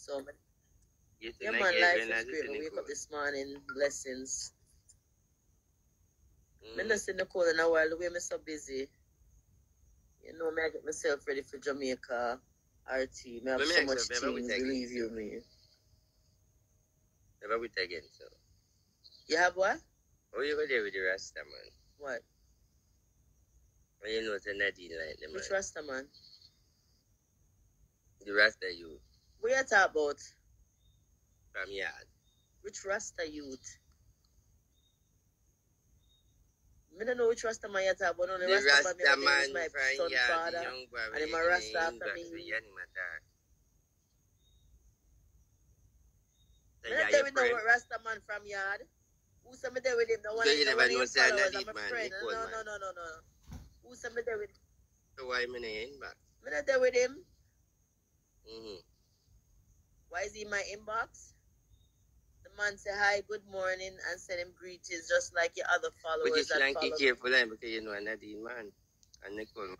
So, You yeah, man, I life is great. I wake up this morning, blessings. Mm. not see Nicole in a while. The way so busy. You know, me I get myself ready for Jamaica. RT. Me have so much things. Believe you me. Never with again, so. You have what? How you go there with the Rasta, man? What? When you know it's a Nadine like them, Which man. Rasta man? The Rasta you What you talk about? from yard. Which Rasta youth? Me don't know which Rasta man you talk about. No, the, The Rasta, Rasta man, is my son yard, father. young boy. and him a Rasta after me. the young man talk. So Me yeah, not your there with no. Rasta man from yard. Who say me there with him? The one So you never know say I'm I'm a man, friend. Nicole, No, no, no, no, no. Who me there with? So why me not inbox? Me not there with him. Mm-hmm. Why is he in my inbox? The man say hi, good morning, and send him greetings just like your other followers. But you should follow keep careful then because you know Nadine man. And Nicole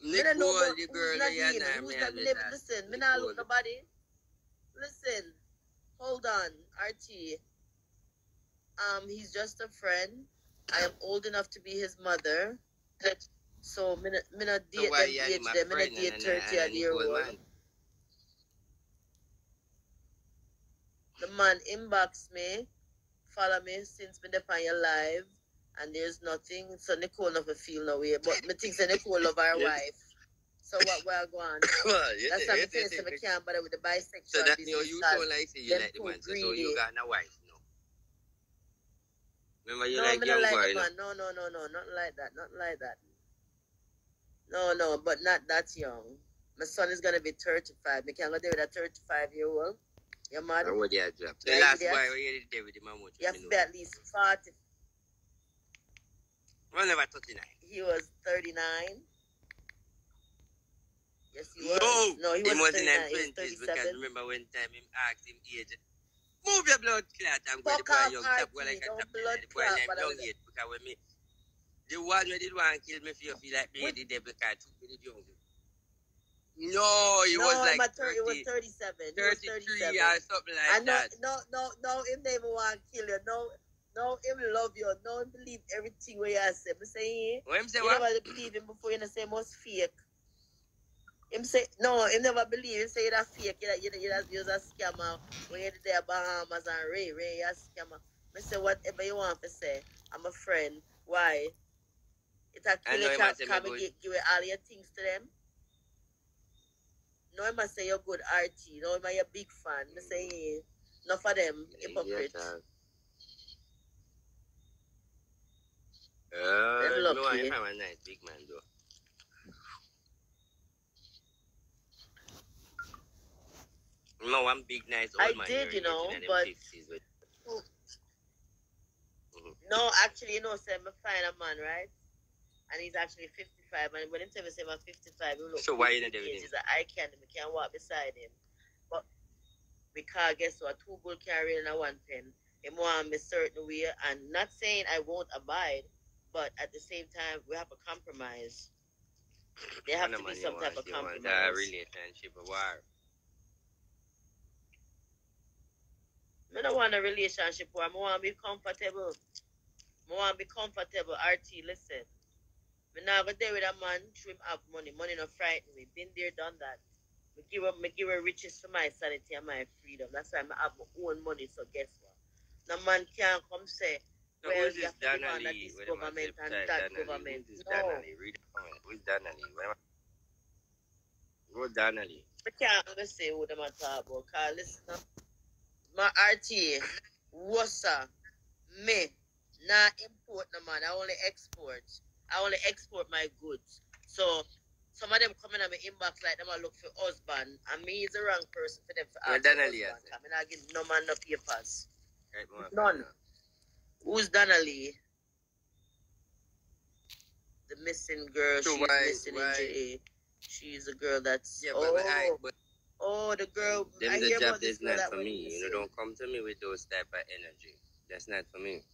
know Nicole, about the girl Nadine, you know who's not, that. listen, me not look nobody. Listen, hold on, RT. Um, he's just a friend. I am old enough to be his mother. So, me not, me not So date them you age and my them. Me not date and, 30 and, odd and year old. The man inbox me, follow me since me on your live, and there's nothing. So Nicole never feel no way. But me think say Nicole love our wife. So what we're going. Well, That's say- why you me tell you say- say me can't bother with the bisexual So that business. you, don't like say you like the man, so, you got a wife now. Remember you no, like young not boy, no? No, no, no, no, not like that. Not like that. No, no, but not that young. My son is gonna be 35. Me can't go there with a 35 year old. You're mad? You have dropped. The last boy did. where you did there with him, how much You have to be at least 40. Well, never 39. He was 39. Yes, he was. No, no, he he was was in 39. He was 20s because remember when time him asked him age, move your blood clot and go the Fuck boy off, young stop RT, go like a don't tap blood the boy clot, but I young was- age because when me, the one who did want to kill me feel, feel like me the devil car took me the jungle. No, it no, was like thir- 30, it was 37. He was 33 37. or something like I know, that. no, no, no, him never want to kill you. No, no, him love you. No, him believe everything what you say. Me say, When him say you what? never believe him before you know say most fake. Him say, no, him never believe. Him say you're a fake. You're, you're, you're, you're a scammer. When you're there, Bahamas and Ray, Ray, you're a scammer. Me say, whatever you want to say. I'm a friend. Why? It's a I kill know you him can a say me come and give, give all your things to them. No, I must say you're good RT. No, I'm a big fan. Me say, hey, enough of them hypocrite. Uh, no. I'm a nice big man though. No, one big nice old I man. did, you know, but- No, actually, you know, say I'm a find a man, right? And he's actually 55. And when him tell me say I'm 55, he look So why you not 50 there with years. him? He's an eye candy. Me can't walk beside him. But we can't guess what? Two bull carry and a one pen. Him want me certain way. And not saying I won't abide, but at the same time, we have a compromise. There have to be some type of compromise. a relationship, a war. I don't want a relationship where I want to be comfortable. I want to be comfortable. RT, listen. Me now go there with a man, him have money. Money not frighten me. Been there, done that. Me give her, me give her riches for my sanity and my freedom. That's why I have my own money. So guess what? No man can't come say, So Well, you this have to live Donna Lee? this Wait a minute, government and that Donna Lee. government. Who's No. Donna Lee? Read the comment. Who's Donna Lee? Where am I- Who's Donna Lee? I can't say what them are talk about. Cause listen, up. my RT, Wassa, me, not import no man. I only export. I only export my goods. So some of them coming on my inbox like them I look for husband, and me is the wrong person for them to ask for Donna Lee husband. I mean, I give no man no papers. Right, more None. Who's Donna Lee? The missing girl. So She's why- missing why- in JA. She's a girl that's Yeah, oh, but, I, but oh the girl. them I the job is not for me. You know, don't come to me with those type of energy. That's not for me.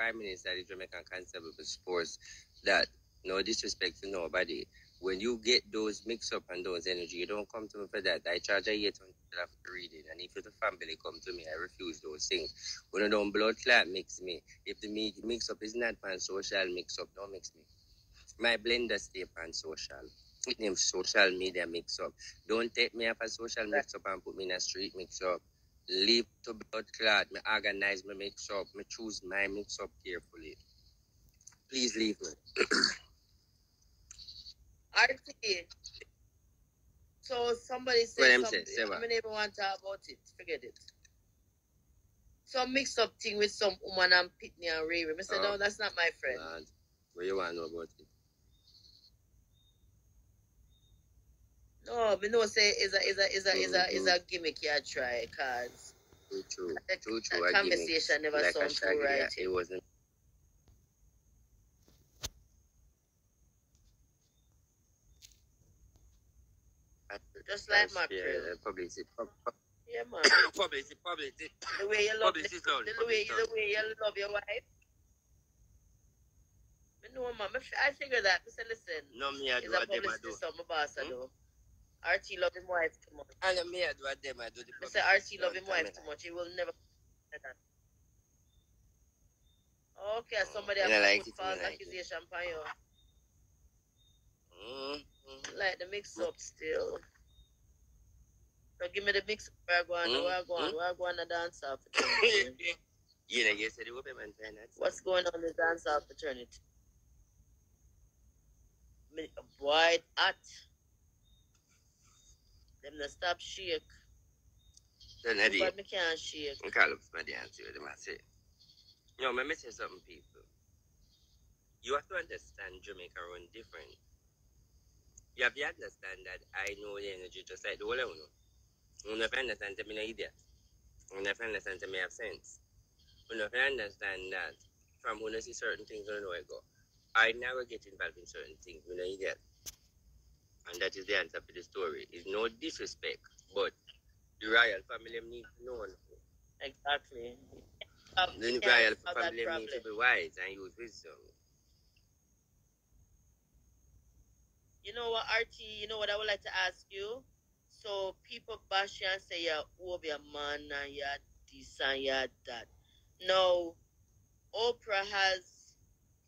Prime Minister, the Jamaican Constable of Sports, that no disrespect to nobody, when you get those mix up and those energy, you don't come to me for that. I charge a eight hundred after reading, and if the family come to me, I refuse those things. When I don't blood clot mix me. If the me- mix up is not pan social mix up, don't mix me. My blender stay pan social. It name social media mix up. Don't take me up a social mix up and put me in a street mix up. Leave to blood clot. Me organize my mix up. Me choose my mix up carefully. Please leave me. RT. So somebody said something. say? I mean, even want to talk about it. Forget it. Some mix up thing with some woman and Pitney and Ray. I said, Oh. no, that's not my friend. Lord, what you want to know about it? No, me know say is a is a is a is a is Mm-hmm. a gimmick you try cause True, true. True. I conversation never Like sounds too right. It wasn't. Just like my Yeah, publicity. Pub- Yeah, man. Publicity, publicity. The way you love the, Publicity the way the way you love your wife. Me know, man. I figure that. Say, listen, No, me I do a what them I publicity do. stuff. My boss I Hmm? Love him wife too much. And me I do what them I do. The say publicity RT love him wife too much. He will never. Okay, somebody Me have not like put false like accusation upon you. Mm, mm. Like the mix up still. So give me the mix up where I go on, Hmm? where I go on, Hmm? where I go on the dance off you know, you said woman trying that. What's going on in the dance off fraternity? Boy, it hot. Them not stop shake. Then I did. But me can't shake. Call up somebody and see what them I say. You let me say something, people. You have to understand Jamaica run different. You have to understand that I know the energy just like the whole of you. You to understand that I'm an idiot. You to understand that I have sense. You to understand that from when I see certain things, I know I go. I never get involved in certain things when I idiot. And that is the answer for the story. It's no disrespect, but the royal family need to know Exactly. Um, the yeah, royal family problem. need to be wise and use wisdom. You know what, RT, you know what I would like to ask you? So people bash you and say you're over your man and you're this and you're that. Now, Oprah has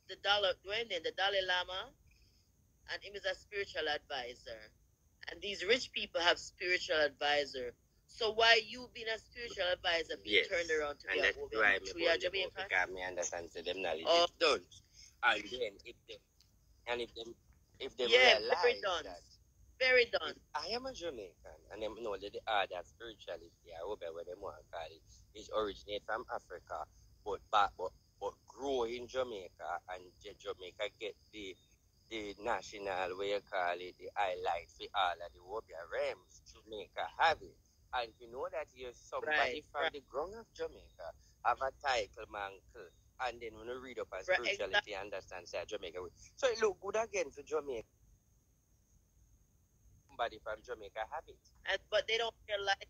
the dollar, when the Dalai Lama, and him is a spiritual advisor. And these rich people have spiritual advisor. So why you being a spiritual advisor being Yes. turned around to be And a that's over why to be a Jamaican? because me understand so them knowledge Oh. is done. And then if them and if them if they Yeah, very done. that Very done. I am a Jamaican and them know that the art that spirituality or whatever them want to call it is originate from Africa but back but but grow in Jamaica and Jamaica get the the national way you call it the highlight for all of the Obeah realms Jamaica have it. And you know that you're somebody Right, from right. the ground of Jamaica have a title mantle and then when you read up on Right, spirituality you understand say Jamaica so it look good again for Jamaica somebody from Jamaica have it. and but they don't realize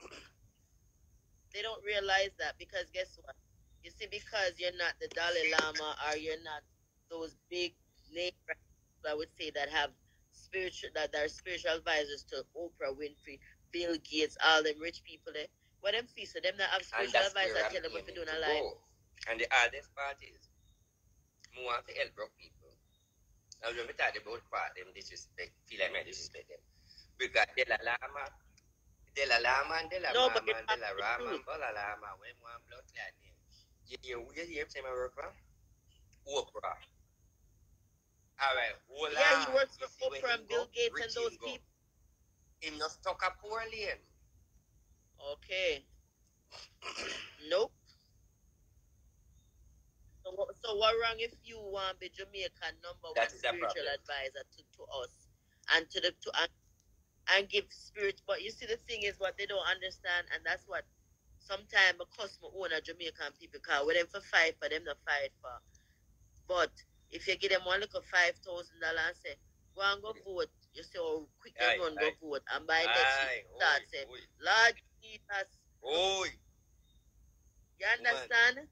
they don't realize that because guess what you see because you're not the dalai lama or you're not those big name i would say that have spiritual that are spiritual advisors to oprah winfrey bill gates all them rich people there what them see so them not have spiritual that's where tell them what to do in life. And the hardest part is, I want to help broke people. And when we talk about part, them disrespect, feel like I disrespect them. Because De La Lama, De La Lama and De La No, Mama and De La the Rama and Bola Lama, when one blood clot name. You hear, you hear him say my work. Oprah. All right, hold yeah he on. works You for see where oprah and bill go? gates and those go. people Him not stuck a poor lane. okay nope So, what- so what wrong if you want be Jamaican number That one is spiritual problem. advisor to, to us and to the to and, and give spirit? But you see, the thing is what they don't understand, and that's what sometimes a customer owner Jamaican people call with them for fight for them not fight for. But if you give them one little five thousand dollars and say, go and go mm. vote, you say, oh, quick Aye, them run aye. go vote, and by next week start say, Lord Jesus, oi. you understand?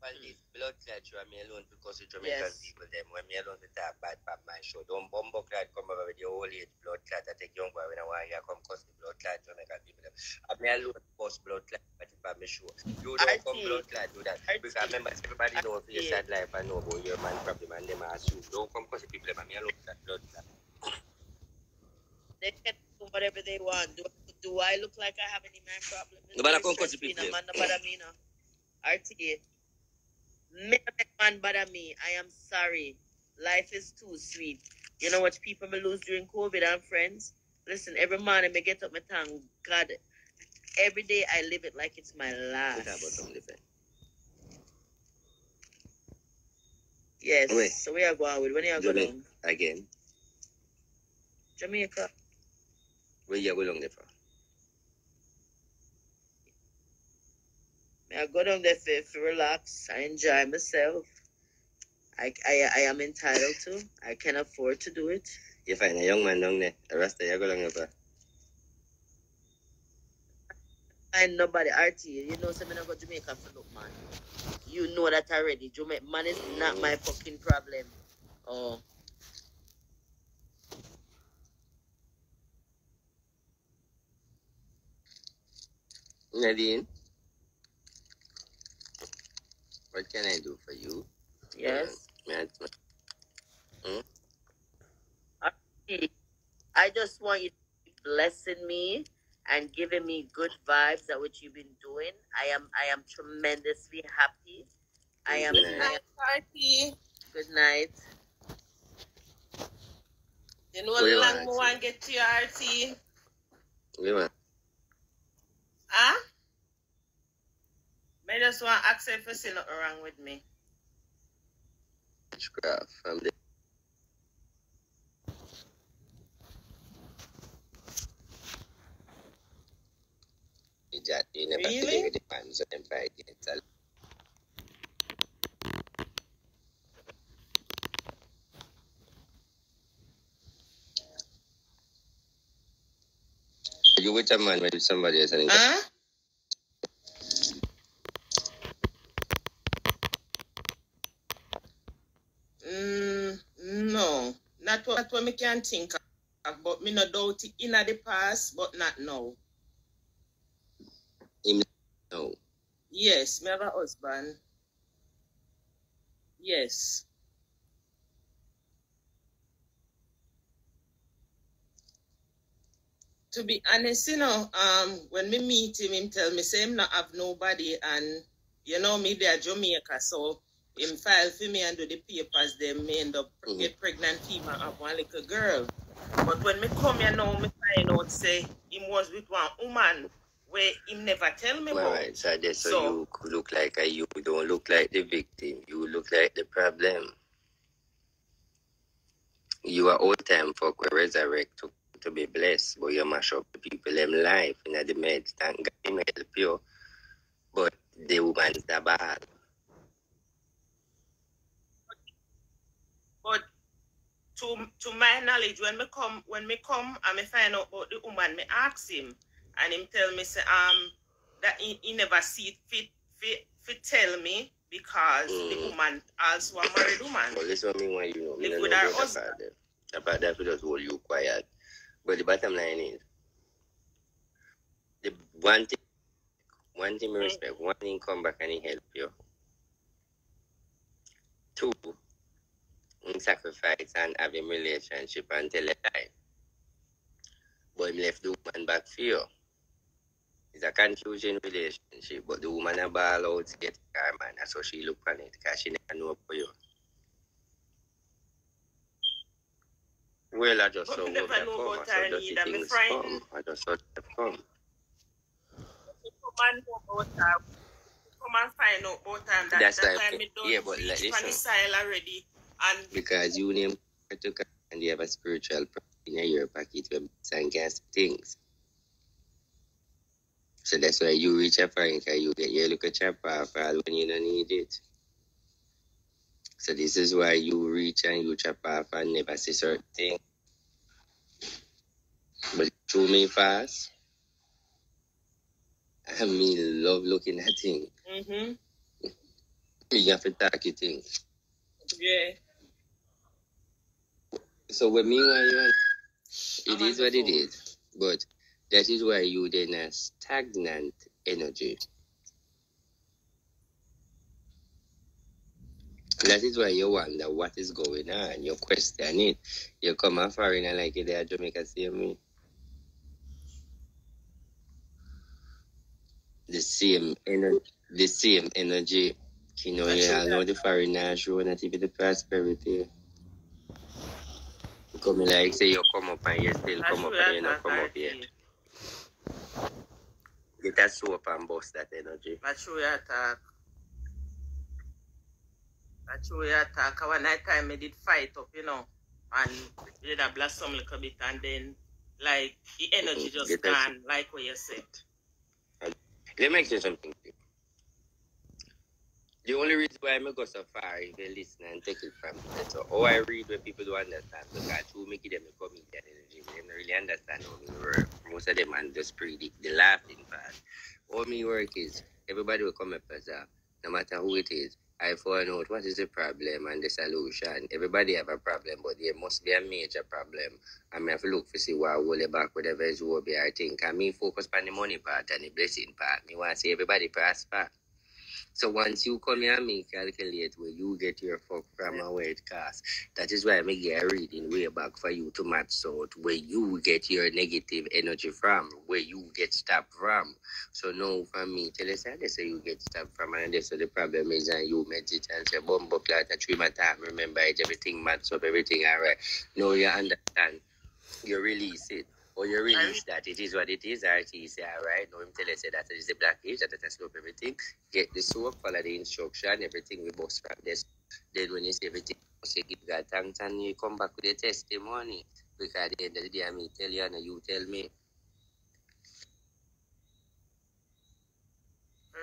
Well, hmm. this blood clot you me alone because the Jamaican Yes. people them when me alone to talk bad for my show. Don't bumbo clot come over with your old age blood clot. I take young boy when I want you come cause the blood clot Jamaican people them. And me alone post blood clot but it for my show. You don't come RT. blood clot do that. RT. Because remember everybody know for your sad life and know about your man problem and them you. Don't come cause the people them me alone that blood clot. They can do whatever they want. Do, do I look like I have any man problem? No, but I can't cause the people. no man, no bother me, no. RTA. Make man bother me. I am sorry. Life is too sweet. You know what people me lose during COVID and friends? Listen, every morning me get up my tongue. God, every day I live it like it's my about last. something. Yes. Wait. So we are going with when you are going? Again, Jamaica. where you go along there for? I go down there for, for relax. I enjoy myself. I, I, I am entitled to. I can afford to do it. You find a young man down there, a rasta you go along there for. And nobody RT, you know, so me not go Jamaica for look, man. You know that already. Jamaica, man is not my fucking problem. Oh, Nadine, what can I do for you? yes. Mm, Man, hmm? I just want you to keep blessing me and giving me good vibes at what you've been doing. I am I am tremendously happy. I am, Good I night. am Party. good night. You know What do long want, we want to get to your RT? we want Huh? I just want to ask if you see nothing wrong with me. witchcraft from the that you never Really? really? with the fans of them fight against a You with a man with somebody else and Huh? Mm, no, not what, what me can think of, but me no doubt it in the past, but not now. no. Yes, me have a husband. Yes. To be honest, you know, um, when me meet him, him tell me say him not have nobody, and you know me there Jamaica, so him file for me and do the papers. Then me end up Mhm. get pregnant, female have one little girl. But when me come here now, me find out say him was with one woman where him never tell me All about. right, so that's so, So- you look like a you don't look like the victim. You look like the problem. You are old time for resurrect to, to be blessed, but you mash up the people them life in the meds. Thank God him help you. But the woman's the bad. But to to my knowledge, when me come when me come and me find out about the woman, me ask him and him tell me say um that he, he never see it fit fit fit tell me because the Mm. woman also a married woman. But listen me when you know me Live with her about that husband. part there. About that we just hold you quiet. But the bottom line is the one thing one thing me Mm. respect, one thing come back and he help you. Two, sacrifice and have a relationship until he die. But him left the woman back for you. It's a confusing relationship, but the woman a ball out to get her man. That's how she look on it, because she never know for you. Well, I just But saw what know come. I saw her dirty things come. I just saw that come. The woman know about her. Come and find out about her. That, That's that like- time me done yeah, but reach like, on the listen. already. And Because you name Katuka and you have a spiritual in your pocket with and gas things. So that's why you reach a point and you get your little chop off all when you don't need it. So this is why you reach and you chop off and never see certain thing. But through me fast. I mean love looking at things. mm-hmm. You have to talk you think. Yeah. So when me it I'm is what it is. But that is why you then a stagnant energy. That is why you wonder what is going on. You question it. You come a foreigner like you there Jamaica see me. The same energy the same energy. You know, all true. know the foreigner show not even the prosperity. You come like say you come up and you still I come show up you and you not that come up yet. Get that soap and bust that energy. I show you attack. I show you attack. One night time I did fight up, you know, and we did a blossom little bit, and then like the energy Mhm. just Get gone, like what you said. Let me explain something. to you. The only reason why I go so far is they listen and take it from me. So all I read when people don't understand. Because who make them a comedian energy, they don't really understand how me work. Most of them and just predict the laughing part. How me work is everybody will come up as a no matter who it is. I find out what is the problem and the solution. Everybody have a problem, but there must be a major problem. I may have to look for see what hold back, whatever is be I think. I mean focus on the money part and the blessing part. Me want to see everybody prosper. So once you come here me calculate where you get your fuck from and where it costs, that is why I make a reading way back for you to match out where you get your negative energy from, where you get stopped from. So now for me, tell us how they say you get stopped from and they say the problem is and you meditate and say bumbo clat a three my time, remember it, everything match up, everything alright. No, you understand. You release it. Or you release that it is what it is, RT say alright. Now him tell you say that it is the black age, that it stop everything. Get the soap, follow the instruction, everything we both from this. Then when you say everything, you give God thanks and you come back with a testimony. Because at the end of the day, I mean tell you and you tell me.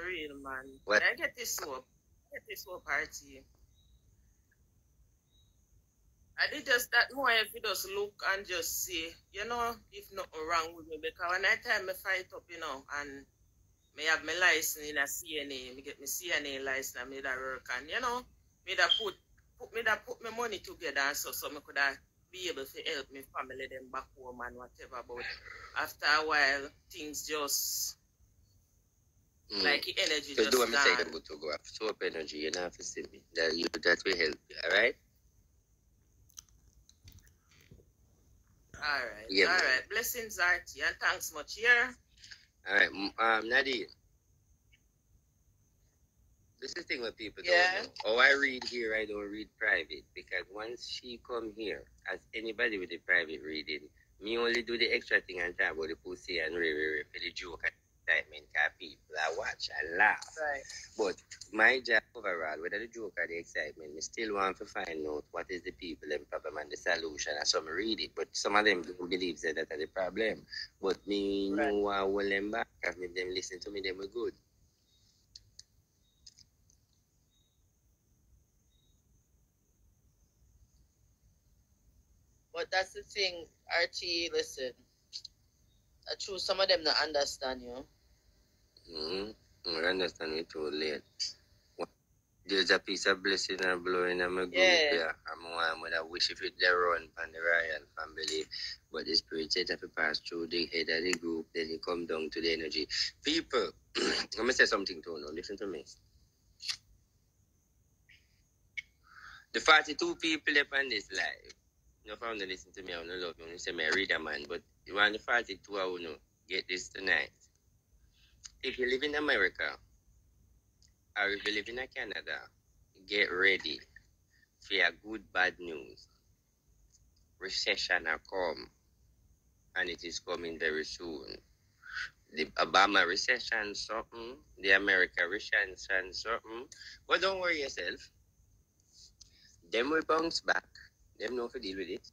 Real, man. What? I get this soap. I get this soap party. I did just that more if you just look and just see, you know, if nothing wrong with me. Because when I time me fight up, you know, and me have my license in a CNA, me get my CNA license and me that work and you know, me that put put me that put my money together and so so me could have be able to help me family them back home and whatever. But after a while things just Mm. like energy So just do what me say good to go soap energy, you don't have to see me. That you that will help you, alright? All right. Yeah, All man. right. Blessings, RT, and thanks much. Here. Alright, m- um Nadine. This is the thing what people Yeah. don't know. Oh, I read here, I don't read private. Because once she come here, as anybody with the private reading, me only do the extra thing and talk about the pussy and re re re for the joke excitement. Cause people I watch and laugh. Right. But my job overall, whether the joke or the excitement, me still want to find out what is the people and problem and the solution. And some read it, but some of them don't believe that that's the problem. But me Right. know I will them back. If me- them listen to me, them we good. But that's the thing, RT, listen. Uh, true, some of them not understand you. Mm-hmm. I understand it too late. There's a piece of blessing and blowing in my group. Yeah. Yeah. I'm one with a wish if it they run from the royal family. But the spirit said if you pass through the head of the group, then you come down to the energy. People, let me say something to you now. Listen to me. The 42 people up on this live. No found to listen to me, I don't love you. You say me I read a man, but you want the 42 I will know. Get this tonight. If you live in America, or if you live in Canada, get ready for your good bad news. Recession are come, and it is coming very soon. The Obama recession something, the America recession something. But don't worry yourself. Them will bounce back. Them know to deal with it.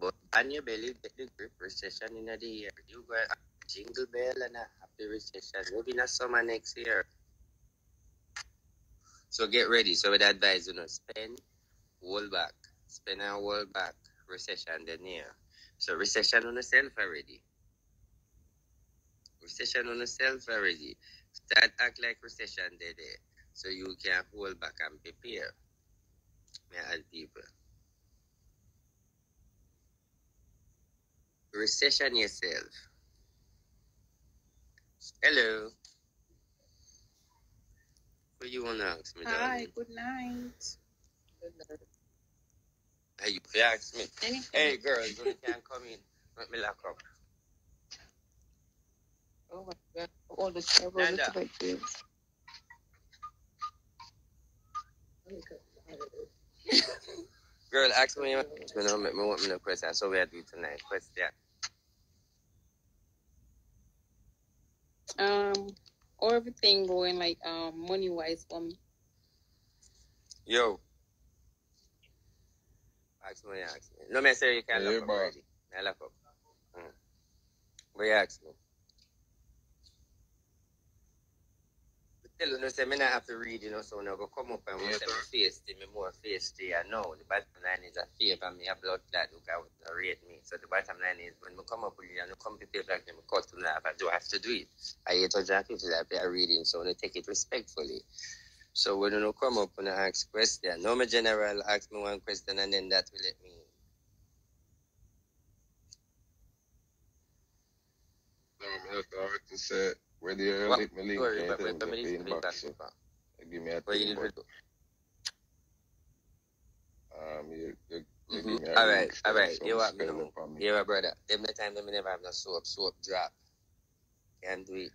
But on your belly, get the grip recession in the year. You got a jingle bell and a happy recession. Maybe not summer next year. So get ready. So with advise you know, spend, hold back. Spend and hold back. Recession then near. So recession on yourself already. Recession on yourself already. Start act like recession there eh. there. so you can hold back and prepare. Help people. Recession yourself. Hello. What you wanna ask me, Hi, darling? good night. Hey, you you ask me. Anything? Hey, girls, you can come in, let me lock up. Oh my god, all the trouble the kids. Girl, ask me, me, no, make me want me no question. So we are doing tonight. Question. Um, or everything going like um money wise for me. Yo. Ask me, ask me. No, me say you can Yeah, lock up already. I lock up. Mm. But you ask me. Tell you, no, say, me not have to read, you know, so now go come up and Yeah, say, me face to me more face to you. No, the bottom line is a favor me, a blood clot who can rate me. So the bottom line is, when we come up with you and come prepare like them, cut to laugh, I do have to do it. I 850 that they are reading, so I take it respectfully. So when you come up and I ask question, no my general ask me one question and then that will let me. No, me just have to say, What? link me link, Sorry, can you but tell me but the me need to inbox, back. Give me a thing, but um, you, you, you Mhm. give me a All right, all right. You me up me. Yeah, my brother. Them the time them never have no soap, soap drop. Can't do it.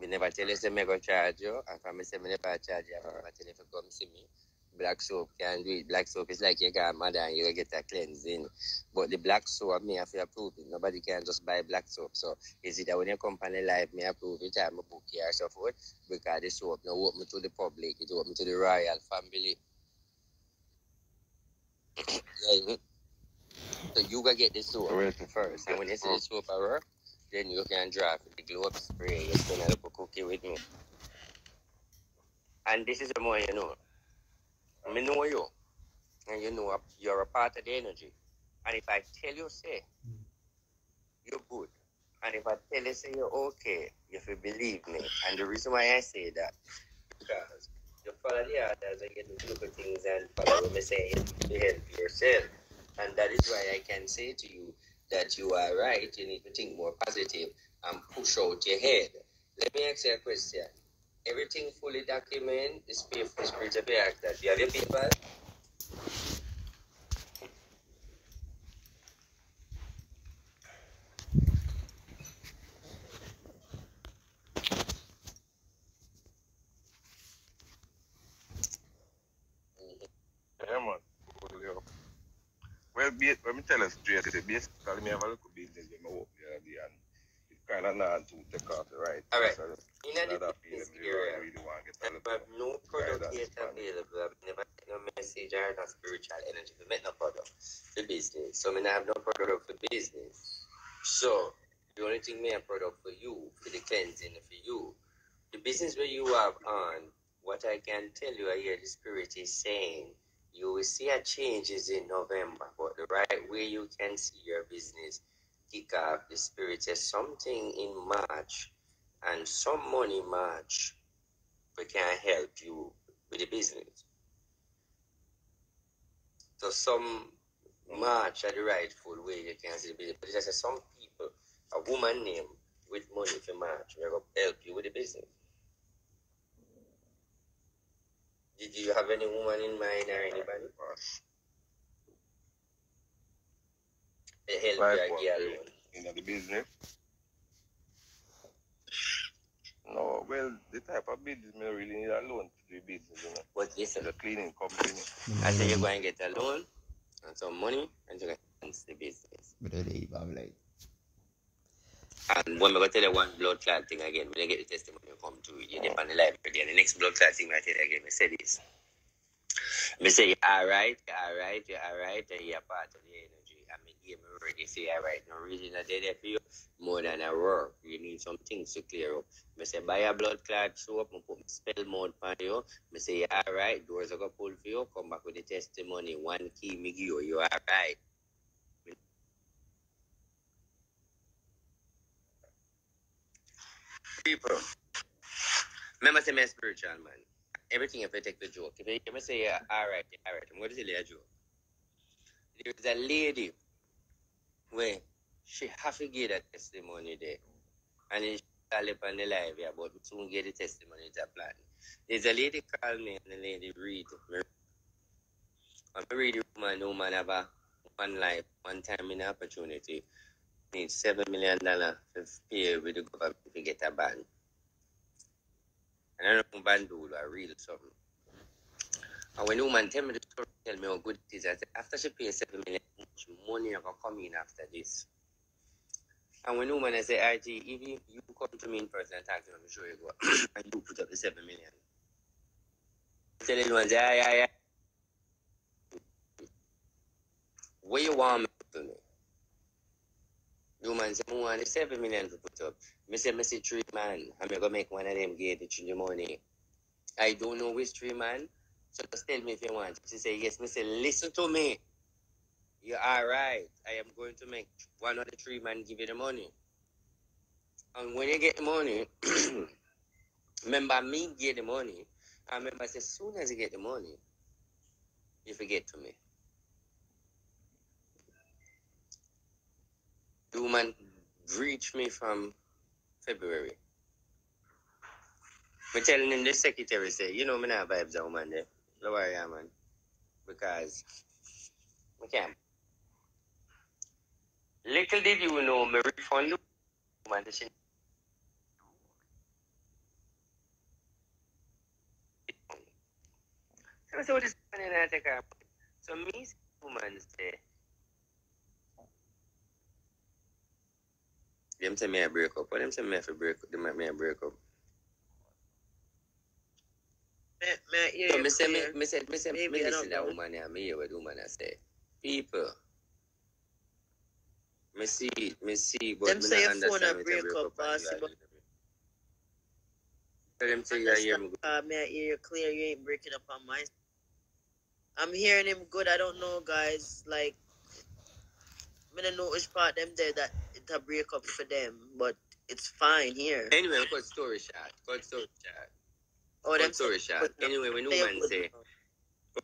We never tell you say me go charge you, and from me say me never charge you, I never tell you if you come see me. Black soap can do it. Black soap is like you got mother and you get a cleansing. But the black soap me have to approve it. Nobody can just buy black soap. So is it that when you company live me approve it and me book here so forth? Because the soap now open to the public, it open to the royal family. Yeah, So you gotta get the soap first. And when you see the soap at work, then you can draft the glow up spray. You spend a little cookie with me. And this is the more you know. I know you. And you know you're a part of the energy. And if I tell you, say, hmm. you're good. And if I tell you, say, you're okay, you have to believe me. And the reason why I say that, because you follow the others and you do look at things and follow what I say to help yourself. And that is why I can say to you that you are right. You need to think more positive and push out your head. Let me ask you a question. Everything fully documented, for spirit of the actor. Do you have paper? Well, let me tell you straight, basically, me have a little business work the kind of not off the right. All right. So, In a business area, I really want to get I have no product yet available. I've never get no message or no spiritual energy to make no product for business. So I have no product for business. So the only thing me a product for you, for the cleansing for you. The business where you have on, what I can tell you, I hear the spirit is saying, you will see a changes in November, but the right way you can see your business kick up the spirit says something in March and some money March we can help you with the business. So some March are the rightful way you can see the business. But just some people, a woman name with money for March, we're gonna help you with the business. Did you have any woman in mind or anybody? They help Right, you what, get yeah. alone. in the business? No, well, the type of business me really need a loan to do business, you know. But It's listen, a cleaning company. I say you're going to get a loan and some money and you're going to enhance the business. But they leave, I'm like, And when we go tell you one blood clot thing again, when you get the testimony you come to it, you dip on the library again. The next blood clot thing I tell you again, I say this. Me say you're alright, you're alright, you're alright, and you're part of the energy. I mean, me already say alright. No reason I did that for you more than a work. You need some things to clear up. Me say buy a blood clot soap, me put my spell mode on you. Me say you're alright, doors are gonna pull for you, come back with the testimony. One key me give you, you're alright. People, Remember, say a spiritual man. Everything if I take the joke. If you me say, all right, all right, I'm going to tell you a joke. There's a lady where she have to give that testimony there. And then she call up on the live here, but we soon get the testimony to plan. There's a lady call me and the lady read. me- And I read the woman, woman have a one life, one time in opportunity. Need seven million dollar to pay with the government to get a ban. And I don't know ban do I read something. When the woman tell me the story, tell me how good it is, I said, after she pay seven million, much money gonna come in after this? And when the woman I say, RG, if you, you come to me in person and talk to me, I'm sure you go, and you put up the seven million. I tell the one, say, yeah, yeah, yeah. What you want me to do? The woman say, I want the seven million to put up. Me say, me see three man, I'm gonna make one of them get the money. I don't know which three man, so just tell me if you want. She say, yes. Me say, listen to me. You're right. I am going to make one of the three men give you the money. And when you get the money, remember me get the money. I remember as soon as you get the money, you forget to me. The woman reached me from February. Me telling him the secretary say, you know me not vibes that woman there. Don't worry, yeah, man. Because we can't. Little did you know me refund the woman that So I what is happening? I take her. So me, woman say, them say me a break up. What them say me to break up? Them make me a break up. Me, me hear So me say me, me say me say me Maybe listen that woman here. Me hear what the woman I say. People. Me see, me see, but Them me say not understand a it break up, boss, you are but- Tell them say you hear me good. Uh, may I hear you clear? You ain't breaking up on mine. I'm hearing him good. I don't know, guys. Like, I don't know which part them there that it a break up for them, but it's fine here. Anyway, cut story short. Cut story short. Oh, Cut story short. Anyway, when woman say,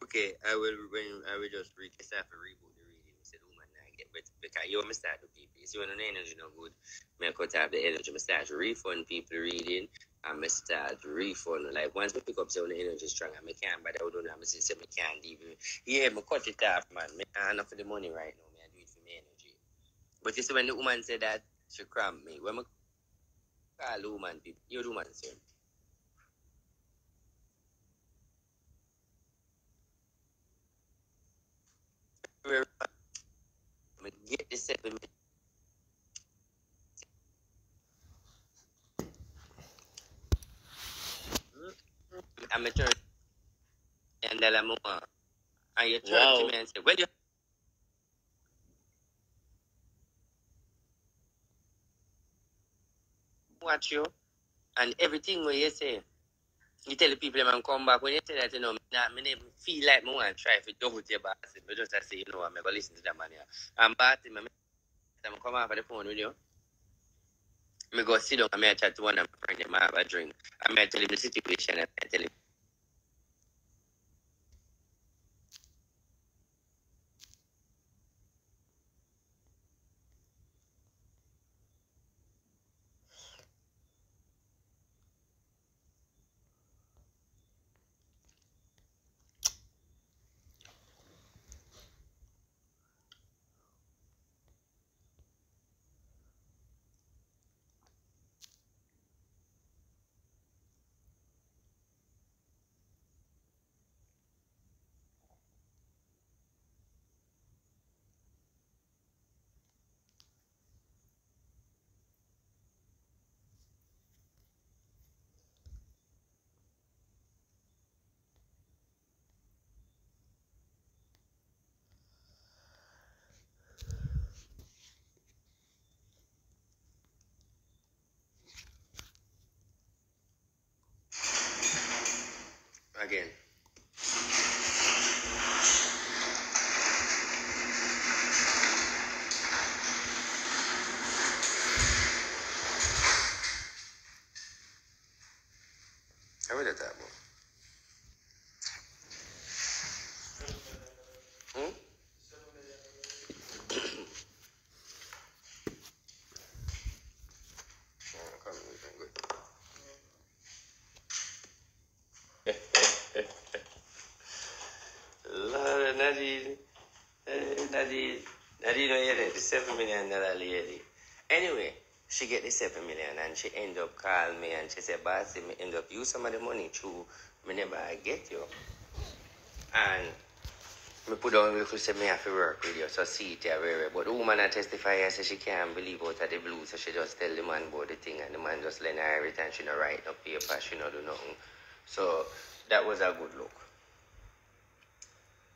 okay, I will when I will just read this after reboot the reading. He said, oh, woman, I get but because you want me start to people. You see when the energy no good, me I cut off the energy. Me start to refund people reading. I me start to refund. Like once we pick up say when the energy strong and me can't but I don't know. Me say say me can't even yeah, me cut it off, man. Me enough for the money right now. Me I do it for me energy. But you see when the woman said that, she cramp me. When me call woman people, you woman say. Me get the seven million. Hmm? I'm a turn and then I'm more. And you turn Wow. to me and say, Well you watch you and everything what you say. You tell the people and come back when you tell that you know not me feel like me want to try to double your boss. But just I say, you know, I'm gonna listen to that man here. And boss him, I'm come off of the phone with you. Me go sit down and me I chat to one of my friends, them have a drink. And me I tell him the situation and I tell him again. Hmm? Yeah, come on, we can go. Lord, Nadine. Eh, Nadine. Nadine, you hear the seven million dollar lady. Anyway, she get the seven million and she end up call me and she said, Bossy, me end up use some of the money through me never I get you. And me put down with you say me have to work with you, so see it very But the woman I testify I say she can't believe out of the blue, so she just tell the man about the thing and the man just lend her everything, she no write no paper, she no do nothing. So that was a good look.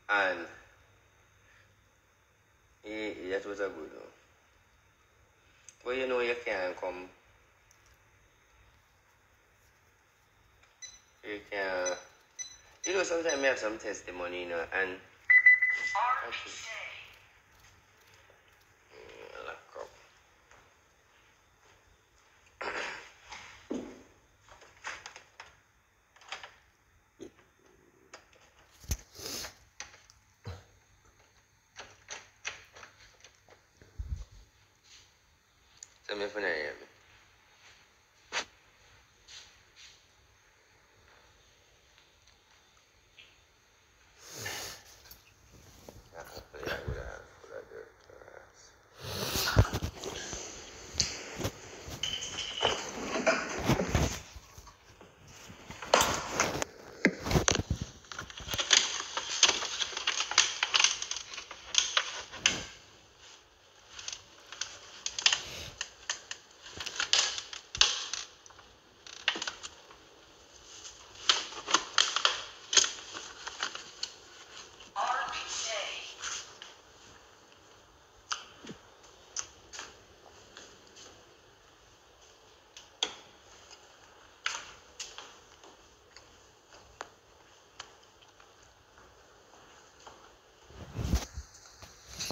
And yeah, that was a good look. But you know you can't come. You can you know sometimes I have some testimony, you know, and Mm, lock up. Tell me if you not hear me. Yeah, hopefully I would have put that there for us.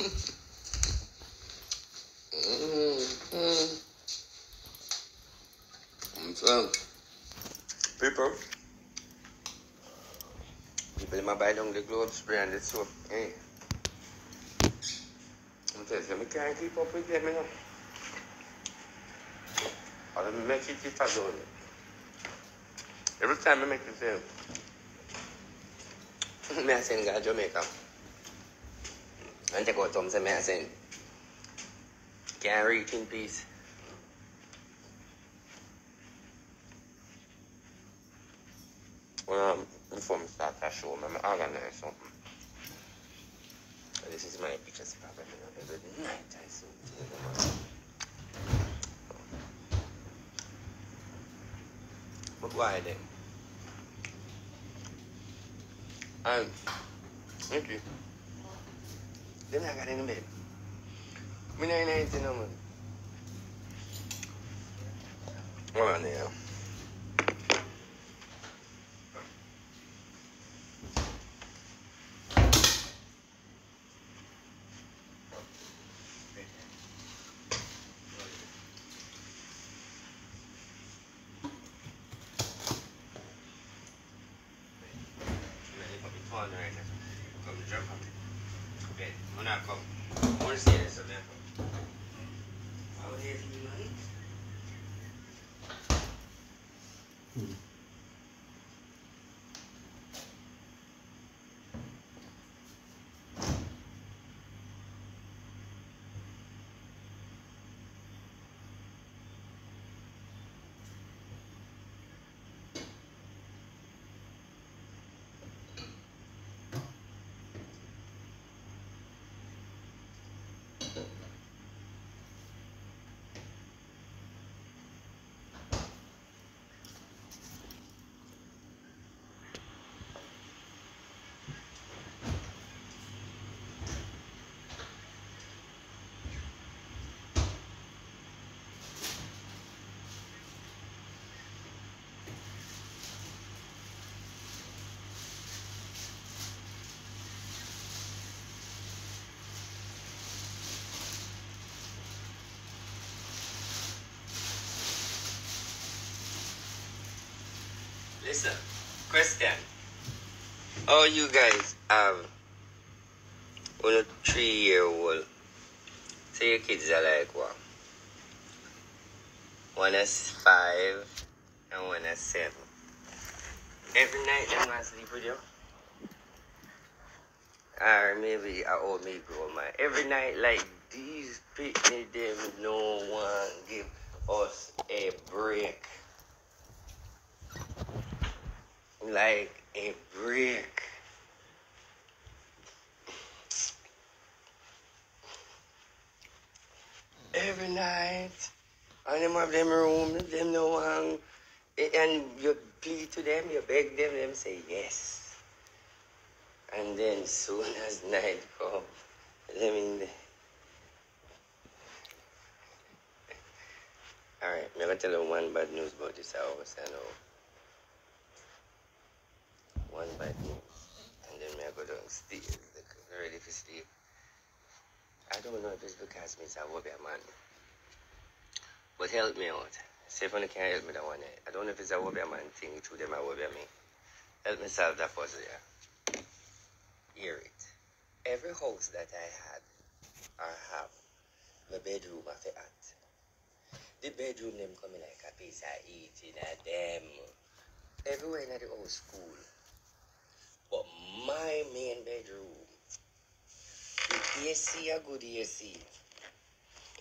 Mm-hmm. So, people, people in my buy down the gloves brand it's so hey. I'm telling you, I can't keep up with them, you know. I'll make it if I don't. Every time I make the same. Me I send guy Jamaica. Take out some say I reach in peace. Well, before I start that show, I'm organize something. This is my pictures problem. You know, every night I see. But why then? Um, okay. Then I got in the bed. Me not in anything no man. Hold on now. Come jump on. Okay, I'm not come. I want to see this, so then come. Out here, you like? Listen, question. All you guys have on a three year old. So your kids are like what? One is five and one is seven. Every night them gonna sleep with you? Or maybe I old me grow my every night like these picnic them no one give us a break. Like a brick. Every night. And them have them room, them no one and you plead to them, you beg them, them say yes. And then soon as night come, them in the Alright, I'm gonna tell you one bad news about this house, I know. One news. And then me I go downstairs, like, ready for sleep. I don't know if it's because me I will be a man. But help me out. See if you can help me that one. eh. I don't know if it's a Obeah man thing to them or Obeah me. Help me solve that puzzle here. Hear it. Every house that I had or have, my bedroom of it at. The bedroom them coming like a piece of eating at them. Everywhere in the old cool. But my main bedroom, the AC a good AC.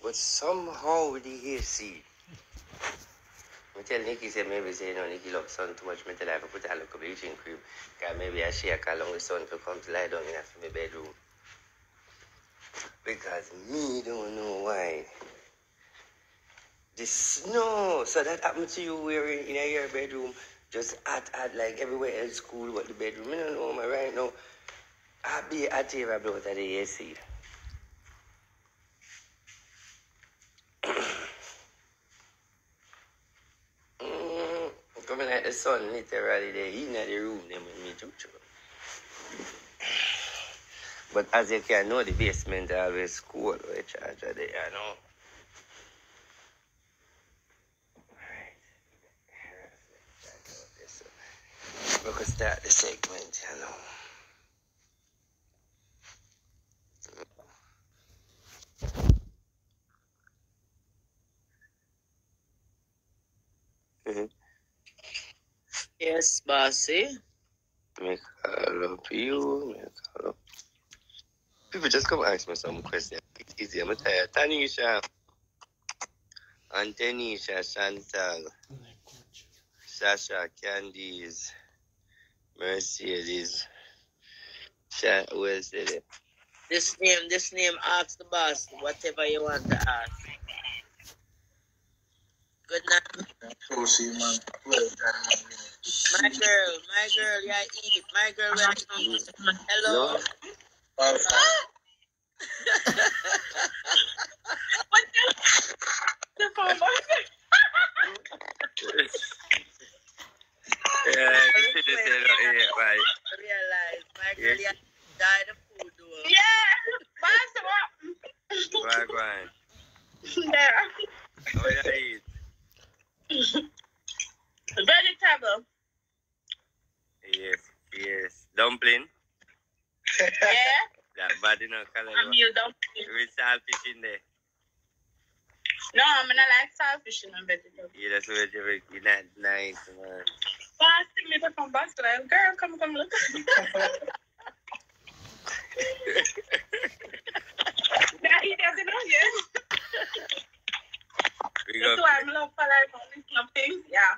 But somehow the AC I tell Nikki say maybe say no Nikki love sun too much. Me tell her to put a little bleaching cream. Cause maybe I shake along with sun to come to lie down in my bedroom. Because me don't know why. The snow. So that happened to you wearing in your bedroom just hot hot like everywhere else cool but the bedroom. Me don't know my right now. I be at here about the AC. Mm, coming at the sun literally there, he in the room them with me too. too. But as you can know, the basement always cool charger there, you know. We could start the segment, you know. Mhm. Yes, bossy. Me call up you, me call up. People just come ask me some questions. It's easy. I'm tired. Tanisha, and Tanisha, Chantal, Sasha, Candice, Mercedes, Sha, who else did it? This name, this name, ask the boss whatever you want to ask. Good night. So see, man. Well done, man. My girl, my girl, yeah, eat. My girl, yeah, eat. Hello. No? All fine. The phone box. Yeah, you see this, uh, yeah, right. Realize, my girl, yeah, died of food, though. Yeah. Boss, what? Right, right. There. Oh, yeah, eat. Vegetable. Yes, yes. Dumpling. Yeah. That bad enough color. I'm you dumpling. With saltfish in there. No, I'm gonna like saltfish and vegetable. Yeah, that's what you're not nice, man. Boss, see me the phone girl, come, come look. Yeah, he doesn't know yet. That's why I'm love for like all these love things. Yeah.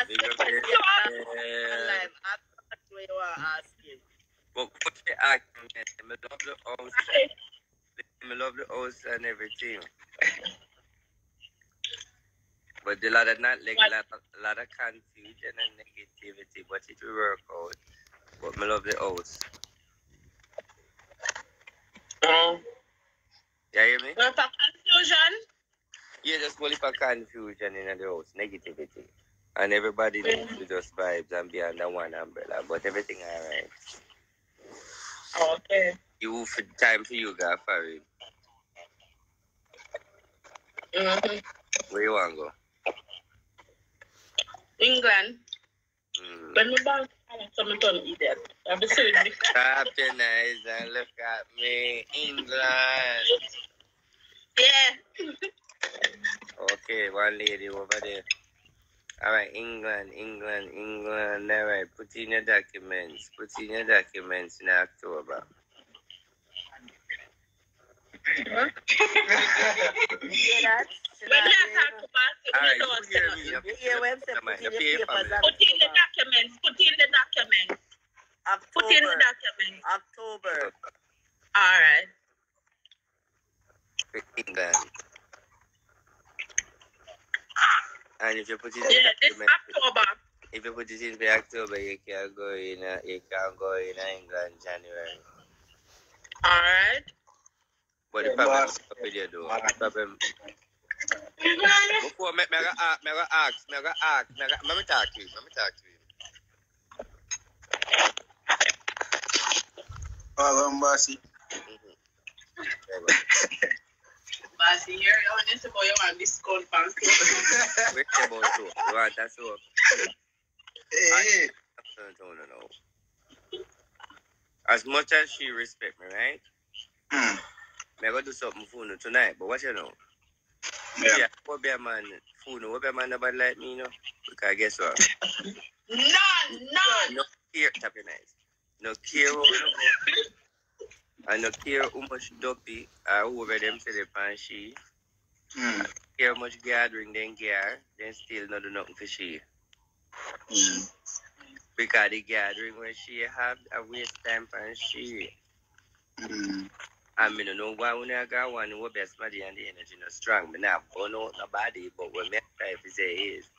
Ask We the go. question Yeah. live. Ask what you are asking. But what they ask I love the house. Okay. I love the house and everything. But the lot of not like a lot, a lot of confusion and negativity, but it will work out. But I love the house. Um, You hear me? well, for confusion. Yeah, just only for confusion in the house, negativity. And everybody needs to just vibes and be under one umbrella, but everything alright. Okay. You for time for you it. Mm-hmm. Where you want to go? England. Mm. When we back. Someone told me that. I'm sorry. Clap your eyes and look at me, England. Yeah. Okay, one lady over there. All right, England, England, England. All right, put in your documents. Put in your documents in October. You hear that? She When not talk you. about it, All right, you don't you say hear nothing. me? You hear what I'm saying? Put in the your paper, papers man. Put in the documents. Put in the documents. Put in the documents. October. All right. England. And if you put it in Yeah, this October. if you put it in for October, you can go in. Uh, you can go in England January. All right. But the Yeah, problem boss. is up with you though. Man. The problem. Before me, me go ask, me go ask, me go ask, me go, let me talk to you, let me talk to you. Follow him, bossy. There we go. But here, you want to boy, you want discount from Wait about soap. You want that soap? Hey, No, no, no, no. As much as she respect me, right? Hmm. Me go do something for you tonight, but what you know? Yeah. Yeah, what be a man, food, what be a man nobody like me, you know? Because guess what? None, none. No care, tap your nice. No care where we no go. I no care how much dopey or whoever them say they pan she. Hmm. Care how much gathering then gear, then still not do nothing for she. Hmm. Because the gathering when she have a waste time pan she. Hmm. I mean, no why when I got one who best body and the energy not strong. Me not burn out nobody, but what me try to say is,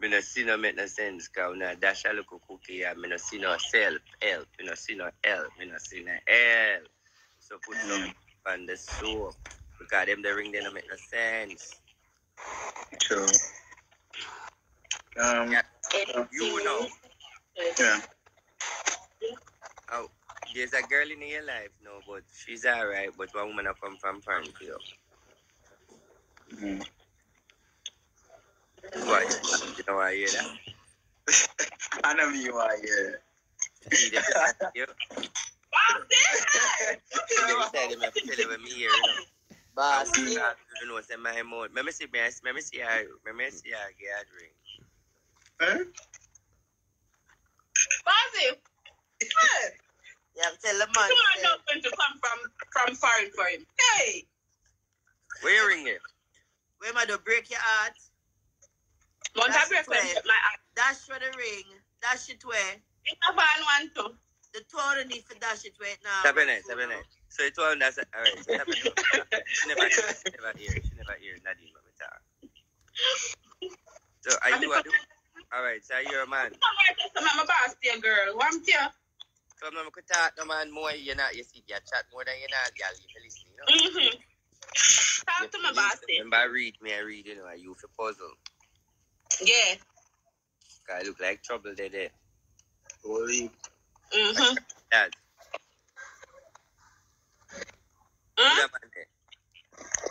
me no see no make no sense. Cause when I dash a little cookie, and me no see no self help. Me no see no help. Me no see no help. So put some on the soap. Because them the ring they no make no sense. True. Um, Yeah. You know, yeah. oh, there's a girl in your life, no, but she's alright. But one woman I come from Farmfield. Hmm. What? You know why I hear that? I know you are, yeah. See, them- you- They said them have to tell you when me here, you know. Boss. You know, say my mouth. Let me see, let me see her, let me see her gathering. Huh? Bozzy, hey, You have to tell the come man. on, say, not going to come from from foreign for him. Hey, wearing you ring it? Where man do break your heart? want to That's break the way. my heart. Dash for the ring. Dash it where. It's a van one too. The total need for dash it right now. Seven eight, seven eight. So it's one that's alright. So seven eight. She never hear, she never hear, she never hear Nadine when we talk. So are you a do? Alright, so you're a man. I'm a boss, dear girl. Want you? So I'm not gonna talk no man more, you're you see you chat more than you're not, girl, you listen, you know? Mm-hmm. Talk to my boss. Remember I read me, I read, you know, you for puzzle. Yeah. Cause I look like trouble there there. Holy. Mm-hmm. Dad. Who Huh? that man there?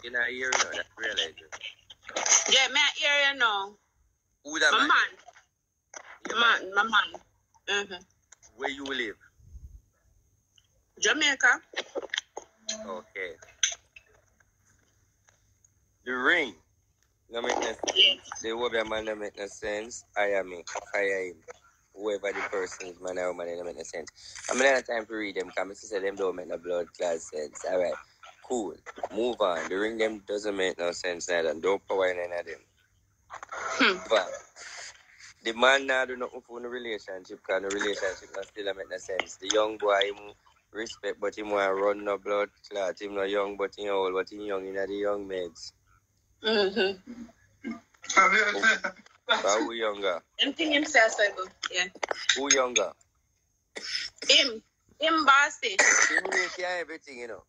You know, you know, that's realize it. Yeah, me I hear you now. Who that My man? man. there? My Your man. My man. Mm-hmm. Where you live? Jamaica. Okay. The ring. No make no sense. Yeah. The whoever man no make no sense. I am me. Fire him. Whoever the person is, man or woman, it no make no sense. I'm not have time to read them because my sister them don't make no blood class sense. Alright. Cool. Move on. The ring them doesn't make no sense neither. Don't power in any of them. Hmm. But the man now do nothing for the relationship because the relationship not still make no sense. The young boy him respect but him want run no blood clot. Him no young but him old but him young in the young maids. Mm-hmm. But who younger? Anything himself, I go. Yeah. Who younger? Him. Him bossy. Him make you everything, you know.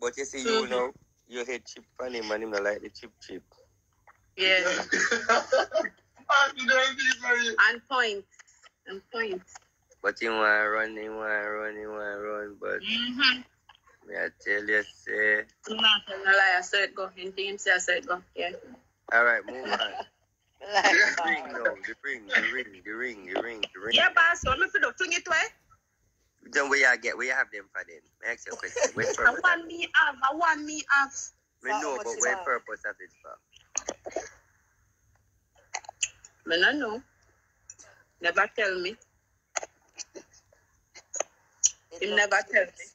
But you see, you Mhm. know, you hate chip on him and him not like the chip chip. Yeah. On point. On point. But him want run, he want run, he want run. But Mm-hmm. me I tell you, say, I'm not gonna lie, I saw it go. Anything himself, I saw it go. Yeah. all right, move on. The ring, no, the ring, the ring, the ring, the ring, the ring. Yeah, boss. What me for do? Fling it away. Then where you get, where you have them for then? May I ask you a question? What purpose? I want me have. I want me have. Me know, but much what is that? purpose of it for? Me no know. Never tell me. He never tell me.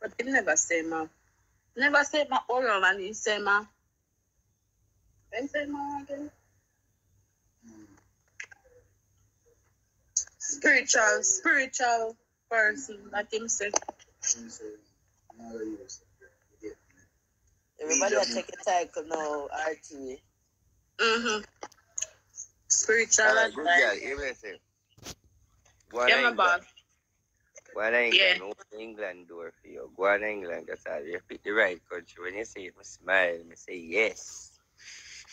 But he never say ma. Never say ma all over and he say ma. Then say ma again. Spiritual, spiritual person that him say. Everybody will take a title now, RT. Mm-hmm. Spiritual Alright, good girl. advice. Hear me. Go on Yeah, my England. boss. Go on England. Yeah. England door for you. Go on England. That's all. You pick the right country. When you say it, me smile. Me say yes.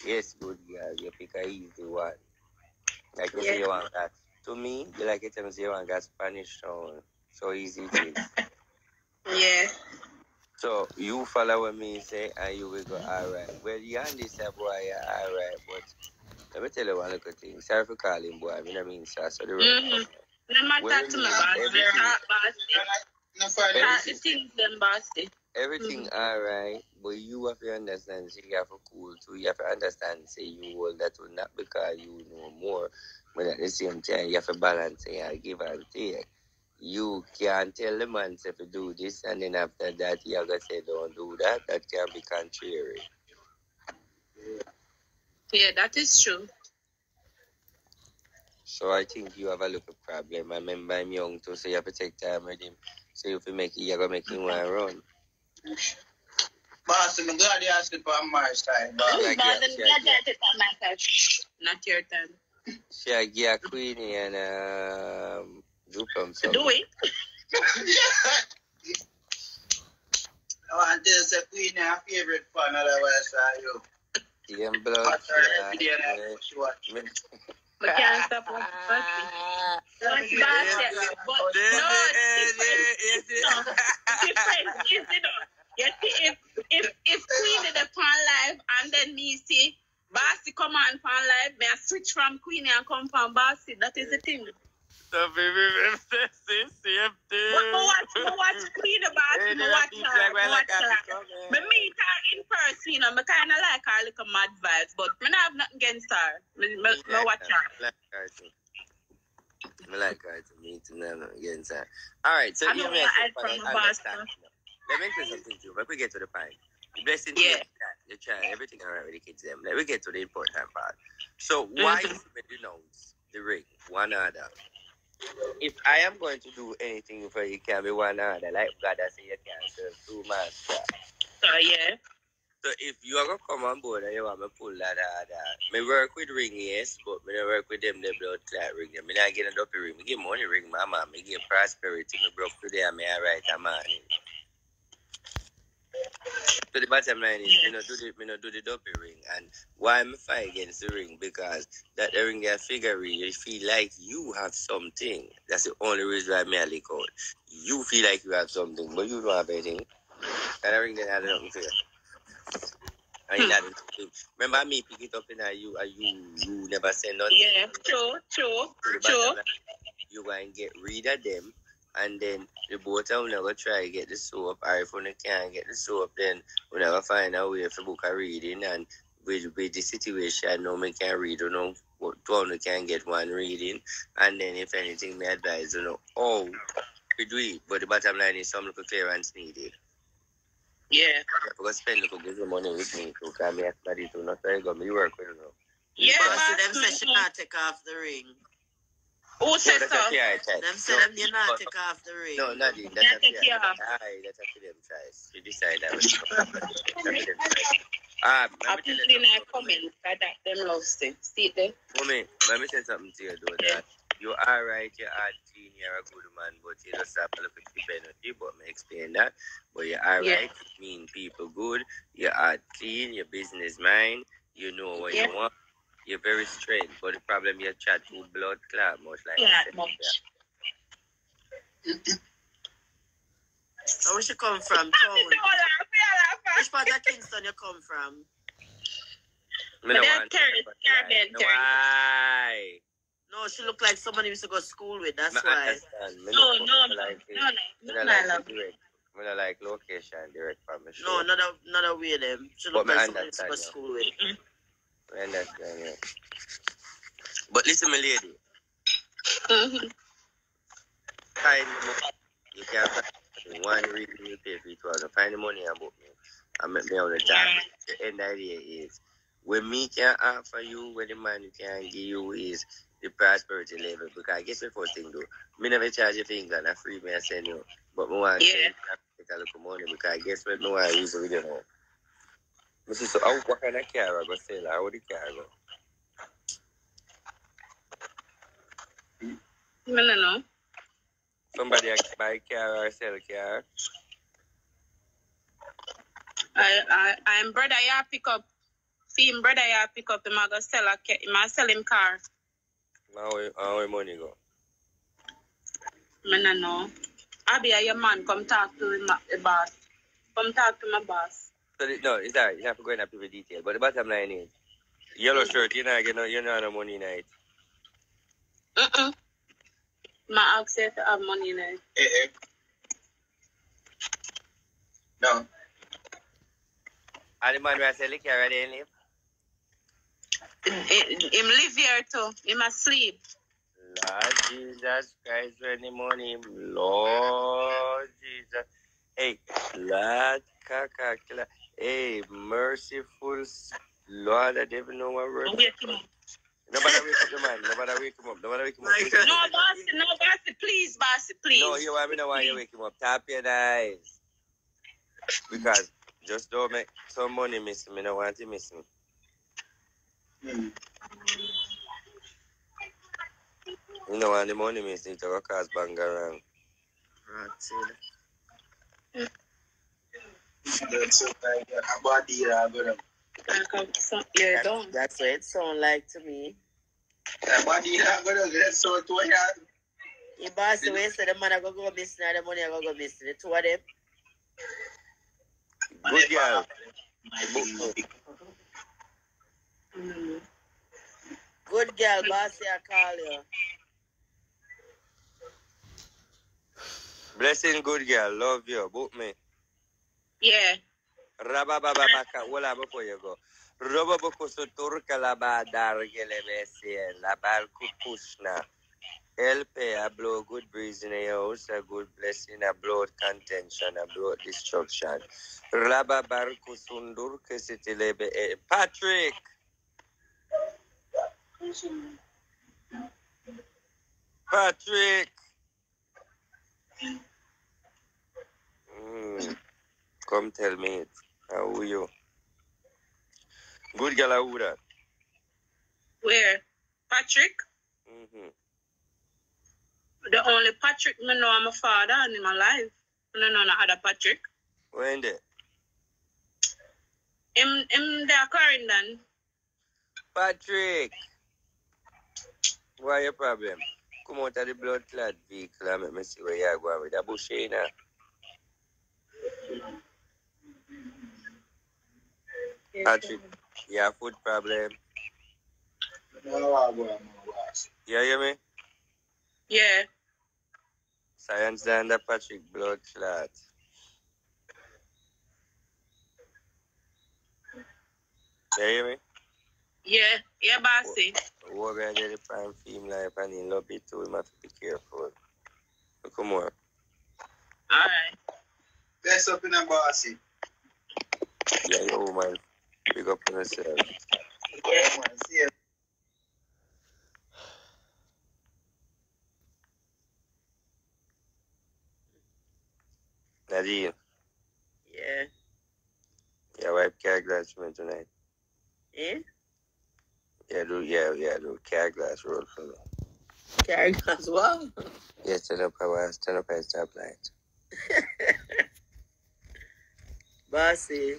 Yes, good girl. You pick a easy one. Like you say Yeah. you want that. To me, you like it when you want that Spanish town. So easy it is. Yeah. So you follow what me say and you will go alright. Well you and this boy alright, but let me tell you one little thing. Sorry for calling boy, I mean I mean sir, so the road Come. No matter to me, boss. Everything- They talk boss. No Talk the things them boss. say. Everything alright, but you have to understand say you have to cool too. You have to understand say you hold that will not because you know more. But at the same time you have to balance and you give and take. You can't tell the man say to do this and then after that you have to say don't do that. That can be contrary. Yeah, that is true. So I think you have a little problem. I remember I'm young too, so you have to take time with him. So if you make it, you're gonna make him want to run. Boss, I'm glad you asked it for my time, boss. Like, Boss, yeah, I'm glad yeah. that it's on my side. Not your time. She a give a Queenie and um Jupum so Do it. I want to say Queen her favorite fan, otherwise I you. Damn blood. Watch her every day and I yeah. stop. But if, if, if Queen is upon live and then me see Bossy come on upon live, may I switch from Queen and come from Bossy. That is the thing. So baby, I'm saying same thing. But me watch, me watch Queen Bossy, me watch her, me watch her. Me meet her in person, you know, me kind of like her little mad vibes, but me not have nothing against her. Me, me, me watch her. I like her too. I like her to meet them again, sir. All right, so I you know may what I say, from but I Boston. understand. Let me say something to you. Let me get to the point. The blessing Yeah. the child, everything around with the kids them. Let me get to the important part. So why Mhm. is it denounce the ring one another? If I am going to do anything for you, it can be one another. Like God has said, you can't serve two masters. So, yeah. If you are gonna come on board and you want me pull that order, uh, me work with ring yes, but me don't work with them the blood clot ring. Me not get a dopey ring. Me get money ring, mama. Me get prosperity. Me broke today and me alright a morning. So the bottom line is, me not do the not do the dopey ring, and why me fight against the ring because that the ring that figure you feel like you have something. That's the only reason why me a lick out. You feel like you have something, but you don't have anything. And the ring had nothing for you. Hmm. And nothing. Remember me pick it up in a you, a you, you never send nothing. Yeah, true, true, true. You go and get rid of them, and then the both of never try to get the soap. Or if you can't get the soap, then we never find a way to book a reading. And with, with the situation, no man can read, know, what one can get one reading. And then if anything, me advise, you know, oh, we do it. But the bottom line is some little clearance needed. Yeah. You have to spend little bit of money with me, so can me study to not very good. Me work with you. know. Yeah, Bossy, them boss. say she not take off the ring. Who No, said that's so? a PR test. Them say No, them you not but- take off the ring. No, Nadine, that's Not a take PR. care of. Aye, that's up to them choice. You decide that. That's up to them choice. Ah, I let me put tell you in a something. comment that that them love say. See it there? Woman, let me say something to you, though. That you are right, you are clean, you're a good man, but you just have a little bit penalty. But me explain that. But you are Yeah. right, mean people good, you are clean, your business mind, you know what Yeah. you want. You're very straight, but the problem you chat to blood clot much like Not I said. much. Where she come from? Town. don't laugh, I laugh. Which part of Kingston you come from? Me But no they want Caribbean, to- Caribbean, No, Why? No, she look like somebody we used to go to school with. That's Me why. No, no, for no, like it. no, no, Me no, no no, I like love direct. Me no like location direct from the show. No, not a not a way them. She look But me like somebody we used to go to understand school with. Me understand, yeah. But listen, my lady. Mhm. Find the money. You can find one reason you pay for it was find the money and book me. And make me on the time. The end idea is when me can offer you, when the man can give you is the prosperity level. Because I guess the first thing though, me never charge you for England, I free me I send you. But me want Yeah. to take a little money because I guess what me want to use it with you know. Me say, so how, what kind of car I go sell? How the car go? Me no know. Somebody a buy car or sell car. I, I, I'm brother, yeah, pick up. See him brother, yeah, pick up him. I go sell a, ca- him, I sell him car. How how where money go? Me no know. I be a your man. Come talk to him, the boss. Come talk to my boss. So the, no, it's alright. You have to go into people detail. But the bottom line is, yellow shirt, you know, you know, you know, no money night. Mm-mm. My ask if you have money in it. Eh, eh. No. And the man who sell the car, they live. Him Eh, him live here too. Him asleep. Lord Jesus Christ, when the money, Lord Jesus. Hey, Lord Kaka Killer. Hey, merciful Lord, I never know what word. Wake him up. Nobody wake up the man. Nobody wake him up. Nobody wake him up. My No, bossy, no, bossy, please, bossy, please. No, you want me know why you wake him up. Tap your eyes. Because just don't make some money miss me. I don't want to miss me. You know want the money miss it to go cause bang around. Rotted. That's so like a body uh, but I come so, yeah, That's, don't. that's what it sound like to me. a body but that's so to ya. The boss the way say the man I go go missing and the money I go go missing. The two of them. Good girl. My thing no big. Mm. Good girl, bossy I call you. Blessing good girl. Love you. Book me. Yeah. Raba baba baka. Wala before you go. Roba boko so turka la ba dar gele besi la bal kukushna. Help a blow good breeze in the house, a good blessing, a blow contention, a blow destruction. Raba bar kusundur kesitilebe. eh, Patrick. Patrick. Mm. Come tell me it. How are you? Good girl, how? Where? Patrick? Mm-hmm. The only Patrick me know I'm a father and in my life. I don't know no other Patrick. When there? Him, him there Clarendon. Patrick. What your problem? Come out of the blood clot vehicle and make me see where you're going with that bush in. Patrick, you have food problem. No, I go, no, boss. You hear me? Yeah. Science down the Patrick blood clot. You hear me? Yeah. Yeah, bossy. What guy did the prime film life and he love it too, he have to be careful. So come on. Alright. Bless up in a bossy. Yeah, yo man. Big up on yourself. Yeah, man. See ya. Nadine, Yeah. yeah, wipe car glass for me tonight. Eh? Yeah, do yeah, yeah, do car glass roll for me. Carry as well. Yeah, stand up I stand up and stop light. Bossy.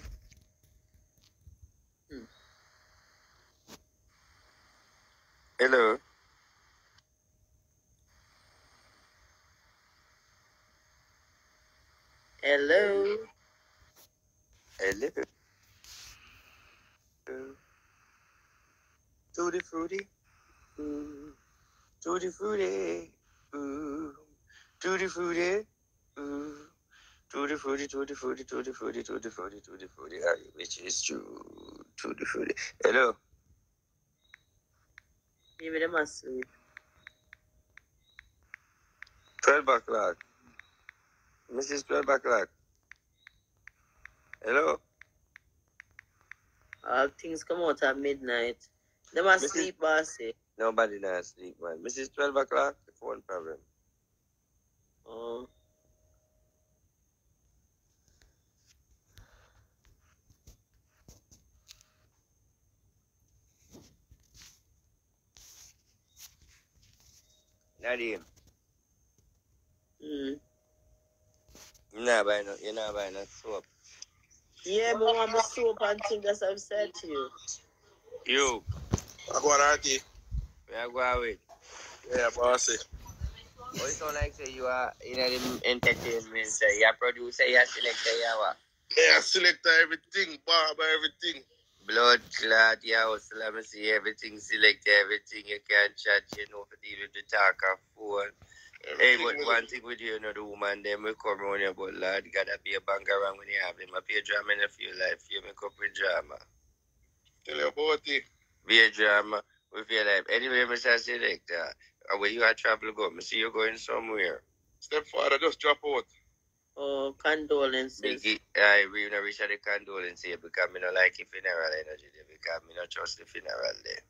Hmm. Hello. Hello. Hello. Tutti frutti. Ooh. Tutti frutti. Ooh. Tutti frutti. Ooh. Tutti frutti, tutti frutti, tutti frutti, tutti frutti, tutti frutti. Which is true. Tutti frutti. Hello. Maybe them asleep. 12 o'clock. Mrs. 12 o'clock. Hello. All things come out at midnight. Them Mrs. asleep, bossy. Nobody not sleep, man. Mrs. 12 o'clock, the phone problem. Oh. Nadim, Mm. you're not buying no, you're not buying no soap. Yeah, but want me soap and things as I've said to you. You, I go on RT. where you go with? Yeah, bossy. Oh, you sound like say you are in the entertainment, say you're producer, you're selector, you're what? Yeah, selector everything, barber everything. Blood clot, you hustle, let me see everything, select everything, you can chat, you know, for deal with the talk of phone. Hey, but with one thing with you, you know, the woman, them will come around here, but Lord, gotta be a bang around when you have them. I pay drama in a few life, you make up with drama. Tell you about it. Be a drama with your life. Anyway, Mr. Selector, uh, where you are travel go, me see you going somewhere. Stepfather just drop out. Oh, condolences. Biggie, I we not reach out the condolence here because me not like the funeral energy there because me not trust the funeral there.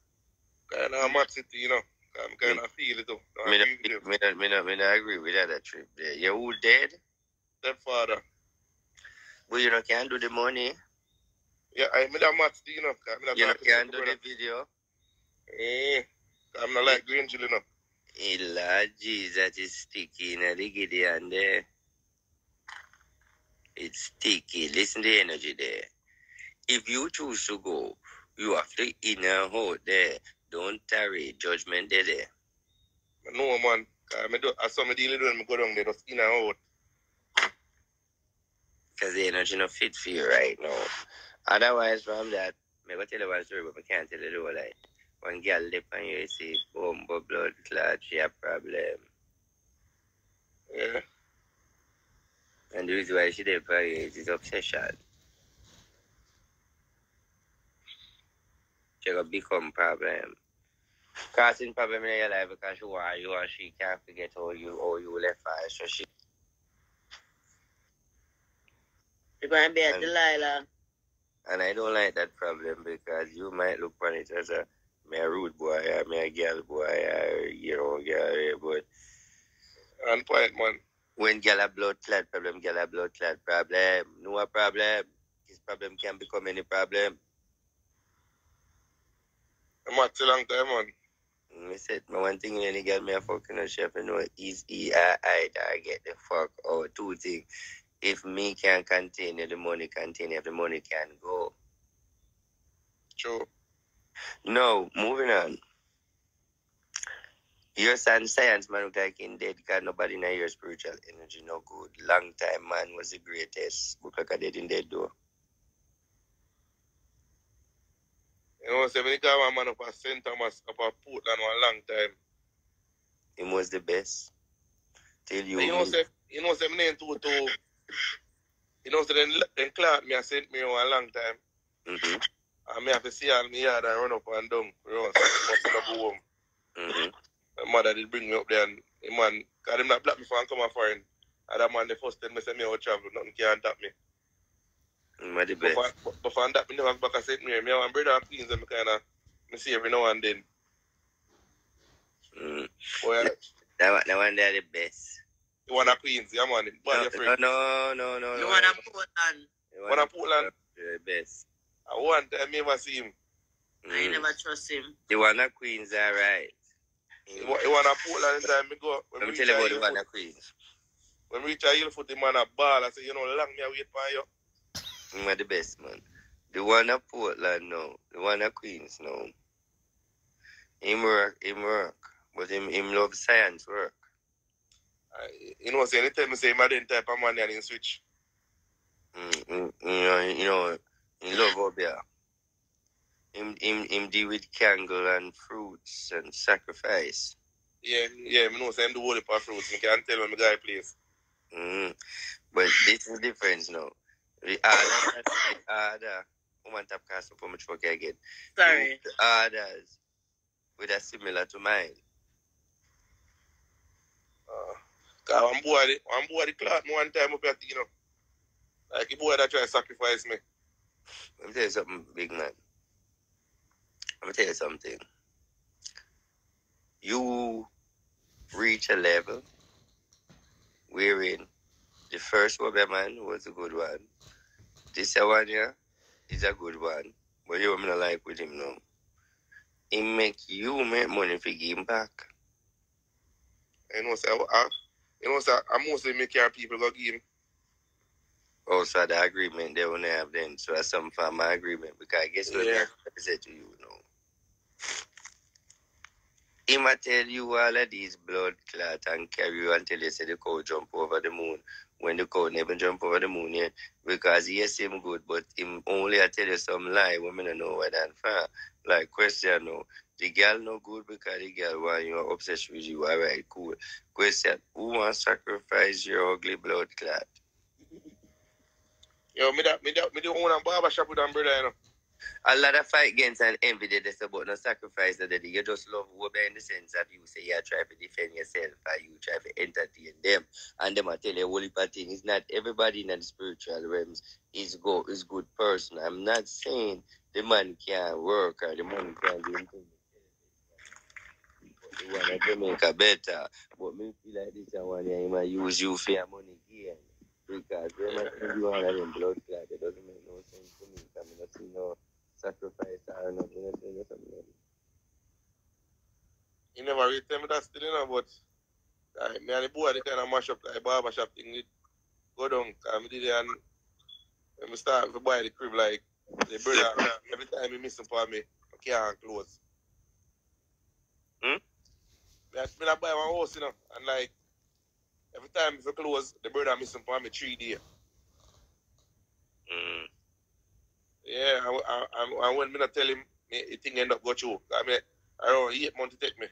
Kind of mad city, you know. I'm kind of feel it, though. I Me not, agree with you. me not, me not, me not agree with that trip there. You who dead? Stepfather. But you know can't do the money. Yeah, I mean that city, you know. I'm not You know can't do the video. Eh. I'm not like Green you know. Eh, Lord Jesus is sticky in the Gideon there. It's sticky. Listen to the energy there. If you choose to go, you have to in and out there. Don't tarry. Judgment there. there. No, man. I, do, I saw me dealing with them, go down there, just in and out. Because the energy not fit for you right now. Otherwise, from that, me go tell you one story, but I can't tell you the whole like. One girl lip on you, you see, boom, but blood clot, she a problem. Yeah. And the reason why she did for you is obsession. She gonna become problem. Causing problem in your life because you are you and she can't forget how you how you left her. So she You're going to be a Delilah. And I don't like that problem because you might look on it as a me a rude boy or me a girl boy or you know girl but On point, man. when girl a blood clot problem, girl a blood clot problem. No a problem. This problem can become any problem. I'm at a long time, man. Me said, my one thing any girl me a fucking chef, you know, is E I I I get the fuck out. Two things. If me can contain it, the money contain it, if the money can go. True. No, moving on. Your son science man look like in dead because nobody in your spiritual energy no good. Long time man was the greatest. Look like a dead in dead though. You know, when you got one man up at St. Thomas, up at Portland one long time. He was the best. Till you You know, say, you know, say, name too, too. You know, say, then, then Clark me, I sent me one long time. mm-hmm, And me have to see all me yard and run up and down. Run, so go home. mm-hmm. My mother did bring me up there and the man, because him not black me for and come a foreign. And that man, the first time, me say me out travel, nothing can tap me. He was the But best. for, but for that, me never back and St. Mary. Me one brother and Queens and me kind of, me see every now and then. Mm. Boy, That one, that one they're the best. You want a Queens, yeah man. Boy, No, your friend. no, no, no, no. You no. want to Portland. The One of Portland. The best. I one time me ever see him. I Mm. never trust him. The one of Queens are right. He wa- want a Portland time me go. When Let me tell you about the hill one foot, Queens. when we reach a hill foot, the man a ball. I say, you know, long me a wait for you. Him are the best, man. The one of Portland now. The one of Queens now. Him work, him work. But him, him love science work. I, you know, say anytime me say him a den type of man and he switch. Mm, mm, you know, you know, he love up there. him, him, him deal with candle and fruits and sacrifice. Yeah, yeah, me know say him do whole heap of fruits. Me can't tell when me guy place. Mm. But this is the difference now. The order, the order, woman tap cast up how much work I get. Sorry. The orders with a similar to mine. Uh, Cause one boy, the- one boy the me one time up here, you know. Like a boy that try to sacrifice me. Let me tell you something, big man. Let me tell you something. You reach a level wherein the first Obeah man was a good one. This one here is a good one. But you not like with him now. He make you make money for give him back. You know, say, I, you know, I mostly make care people go give him. Oh, also the agreement they wanna have then. So that's some for my agreement because I guess what Yeah. I said to you, you know. He might tell you all of these blood clot and carry you until they say the cow jump over the moon. When the cow never jump over the moon yet. Because yes him good, but him only I tell you some lie women don't know what that for. Like question no. The girl no good because the girl want you obsessed with you. Alright, cool. Question, who want sacrifice your ugly blood clot? Yo, me that, me that, me the own a barber shop with them brother, you know. a lot of fight against and envy that there's about no sacrifice that you just love Obeah in the sense that you say you try to defend yourself and you try to entertain them and them I tell you whole heap of not everybody in the spiritual realms is go is good person. I'm not saying the man can't work or the man can't do anything. The one that Jamaica better. But me feel like this one yeah, he might use you for your money gain. Because when I see you all of them blood clot, it doesn't make no sense to me. I mean, I see no sacrifice or nothing. I tell you something. else. He never really tell me that still, you know, but uh, me and the boy, the kind of mash up like barber shop thing, it go down. Cause me did it and when me start to buy the crib, like, the brother, every time he miss him for me, I can't close. Hmm? Me, I- me I buy my house, you know, and like, every time if I close, the brother miss him for me three days. Mm. Yeah, and, and, and when me not tell him, me, the thing end up go through. I mean, around eight months to take me.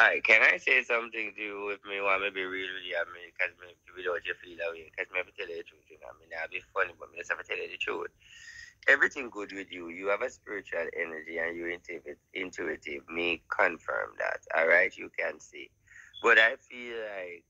Alright, can I say something to you if me want to be real with you? I mean, because me, without you feel that way, because me to tell you the truth. You know? I mean, I'll be funny, but me just have to tell you the truth. Everything good with you. You have a spiritual energy and you're intuitive. intuitive. Me confirm that. Alright, you can see. But I feel like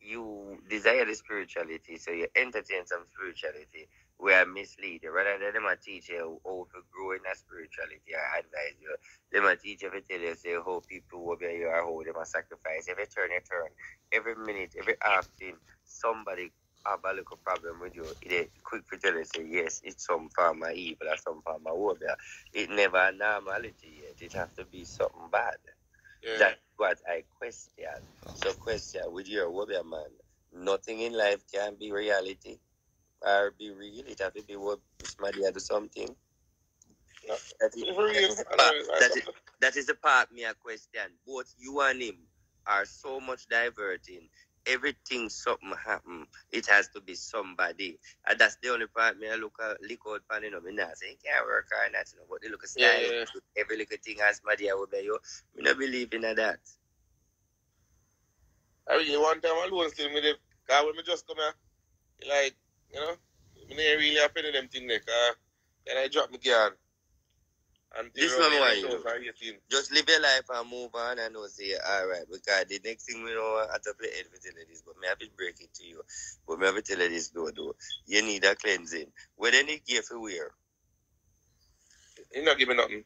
you desire the spirituality, so you entertain some spirituality where mislead you. Rather than them a teach you how to grow in a spirituality or advise you. Them a teach you to tell you say how people be you or how them a sacrifice. Every turn you turn, every minute, every afternoon, somebody have a little problem with you. They quick to tell say yes, it's some form of evil or some form of warfare. It never a normality yet. It has to be something bad. Yeah. That's what I question. So question with your warrior man, nothing in life can be reality or be real. It have to be what somebody do something. No. That, is, that, is the part- know, I that know. is- that is the part me a question. Both you and him are so much diverting. Everything something happen, it has to be somebody. And that's the only part me I look at look out pan, you know, me not say can't work or not, you know, but they look at style. Yeah, yeah. Every little thing has somebody I will be you. Me not believe in that. I mean one time alone still me there. Cause when me just come here, like, you know, me ain't really happy to them thing there. Cause then I drop my gun. And This one why you? Just live your life and move on and know say all right because the next thing we know I have to play head for tell you this but me have to break it to you but me have to tell you this though though you need a cleansing what any gear for wear you're not giving nothing.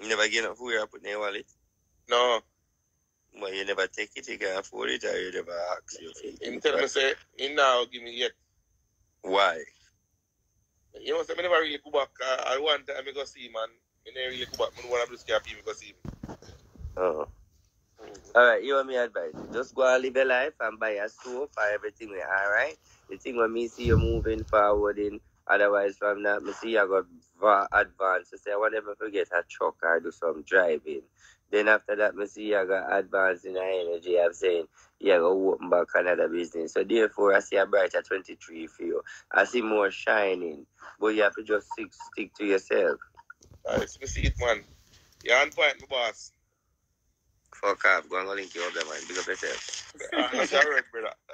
you never get enough wear put in your wallet No. but you never take it you can afford it or you never ask you for. Him tell me say, he now give me yet. why You know, say me never really go back. Uh, I one time I go see him and me never really go back. Me don't want to scare people him. Uh-huh. oh all right you want me advice? Just go and live your life and buy a stove for everything all right? The thing when me see you moving forward in otherwise from that me see you got va- advance to say I want to forget a truck or do some driving. Then after that me see you got advance in energy of saying you go open back another business. So therefore I see a brighter 23 for you. I see more shining. But you have to just stick, stick to yourself Nice, me see it, man. You're on point, my boss. Fuck off. Go and go link you up there, man. Big up yourself. Ah, That's all right, brother.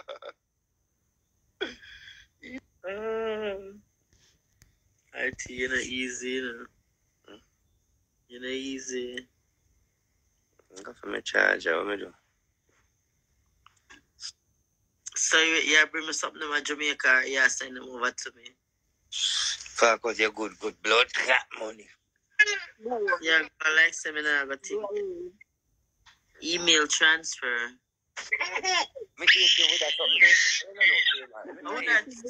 Um, RT, you know, easy, you know. You know, easy. I Go for my charger. What me do? So, you, yeah, bring me something to my Jamaica, or yeah, send them over to me. Fuck out your good, good blood clot money. Yeah, I like seminar, I got email transfer. Me you with that something. No, no, no, Oh, that's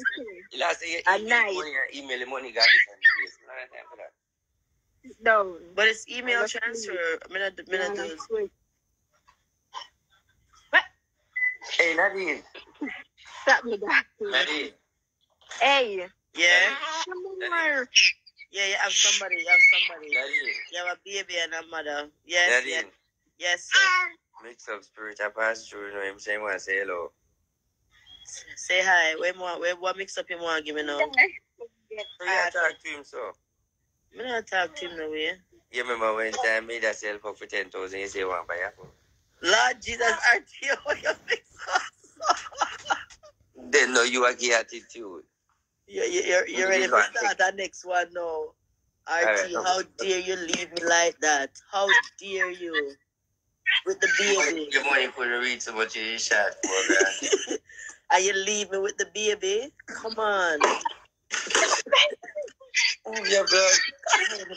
Last day A email money or email the money got. No time for that. No. But it's email Let's transfer. I'm gonna, I'm gonna do it. Hey, Nadine. Stop me that. Nadine. Hey. Yeah? Come on. Yeah, you have somebody, you have somebody. Nadine. You have a baby and a mother. Yes, yes, yes, sir. Mix up spirit. I pass through. You know him saying want to say hello. Say hi. Where more, where what mix up you want give me now? So you talk to him so. I'm not talk to him no way. You remember when time made yourself up for 10,000 you say you want to buy a phone? Lord Jesus, RTO, what you mix up? Then no, you are gay attitude. You, you, you're, you're ready to start the next one now. RT, Alright, no. how dare you leave me like that? How dare you? With the baby. Your money couldn't read so much in your shot for that. and you leaving with the baby? Come on. Move your blood.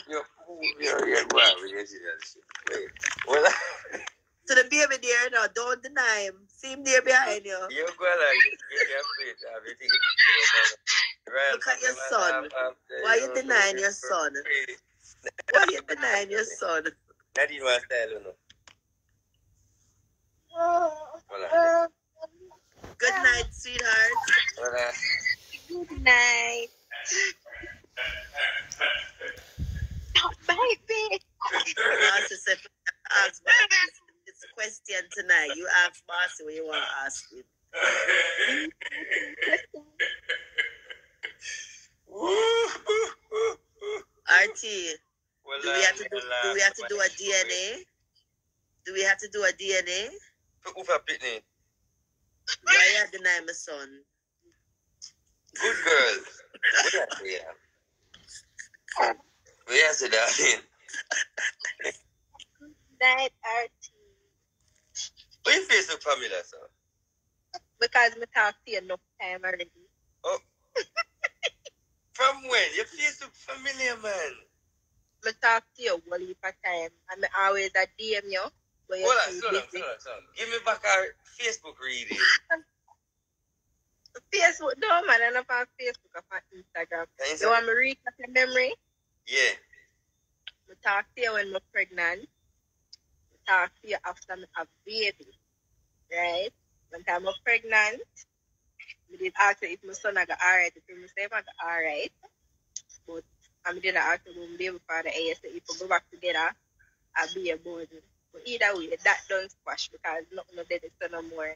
Your, move your, your, wow, we get you that shit. Wait. Well, To the baby there now, don't deny him. See him there behind you. you go like, get your plate, everything. Right, Look at your son. I'm- I'm- Why you denying your son? Why you denying your son? Nadine was style, you know. Good night, sweetheart. Good night. Oh, baby. Marcy said, ask Marcy. It's a question tonight. You ask Marcy what you want to ask me. RT, do we have to do, do we have to do a DNA? Do we have to do a DNA? Who for Pitney? Why you deny my son? Good girl. Where is it, darling? Night, RT. Where you Facebook Pamela, sir? Because me talk to you enough time already. Oh. From when? Your Facebook familiar, man. Me talk to you one heap of time. And me always a DM you. You Hold on, too slow down, busy. slow down, slow down. Give me back our Facebook reading. Facebook, no man, I'm not on Facebook, I'm on Instagram. Can you You want me to recap your memory? Yeah. Me talk to you when I'm pregnant. To you after me have baby. Right? When I'm pregnant, me did ask if my son I got alright. If say I got alright. But I'm didn't ask when baby father AS if we go back together, I'll be a burden. But either way, that don't squash because nothing of that is no more.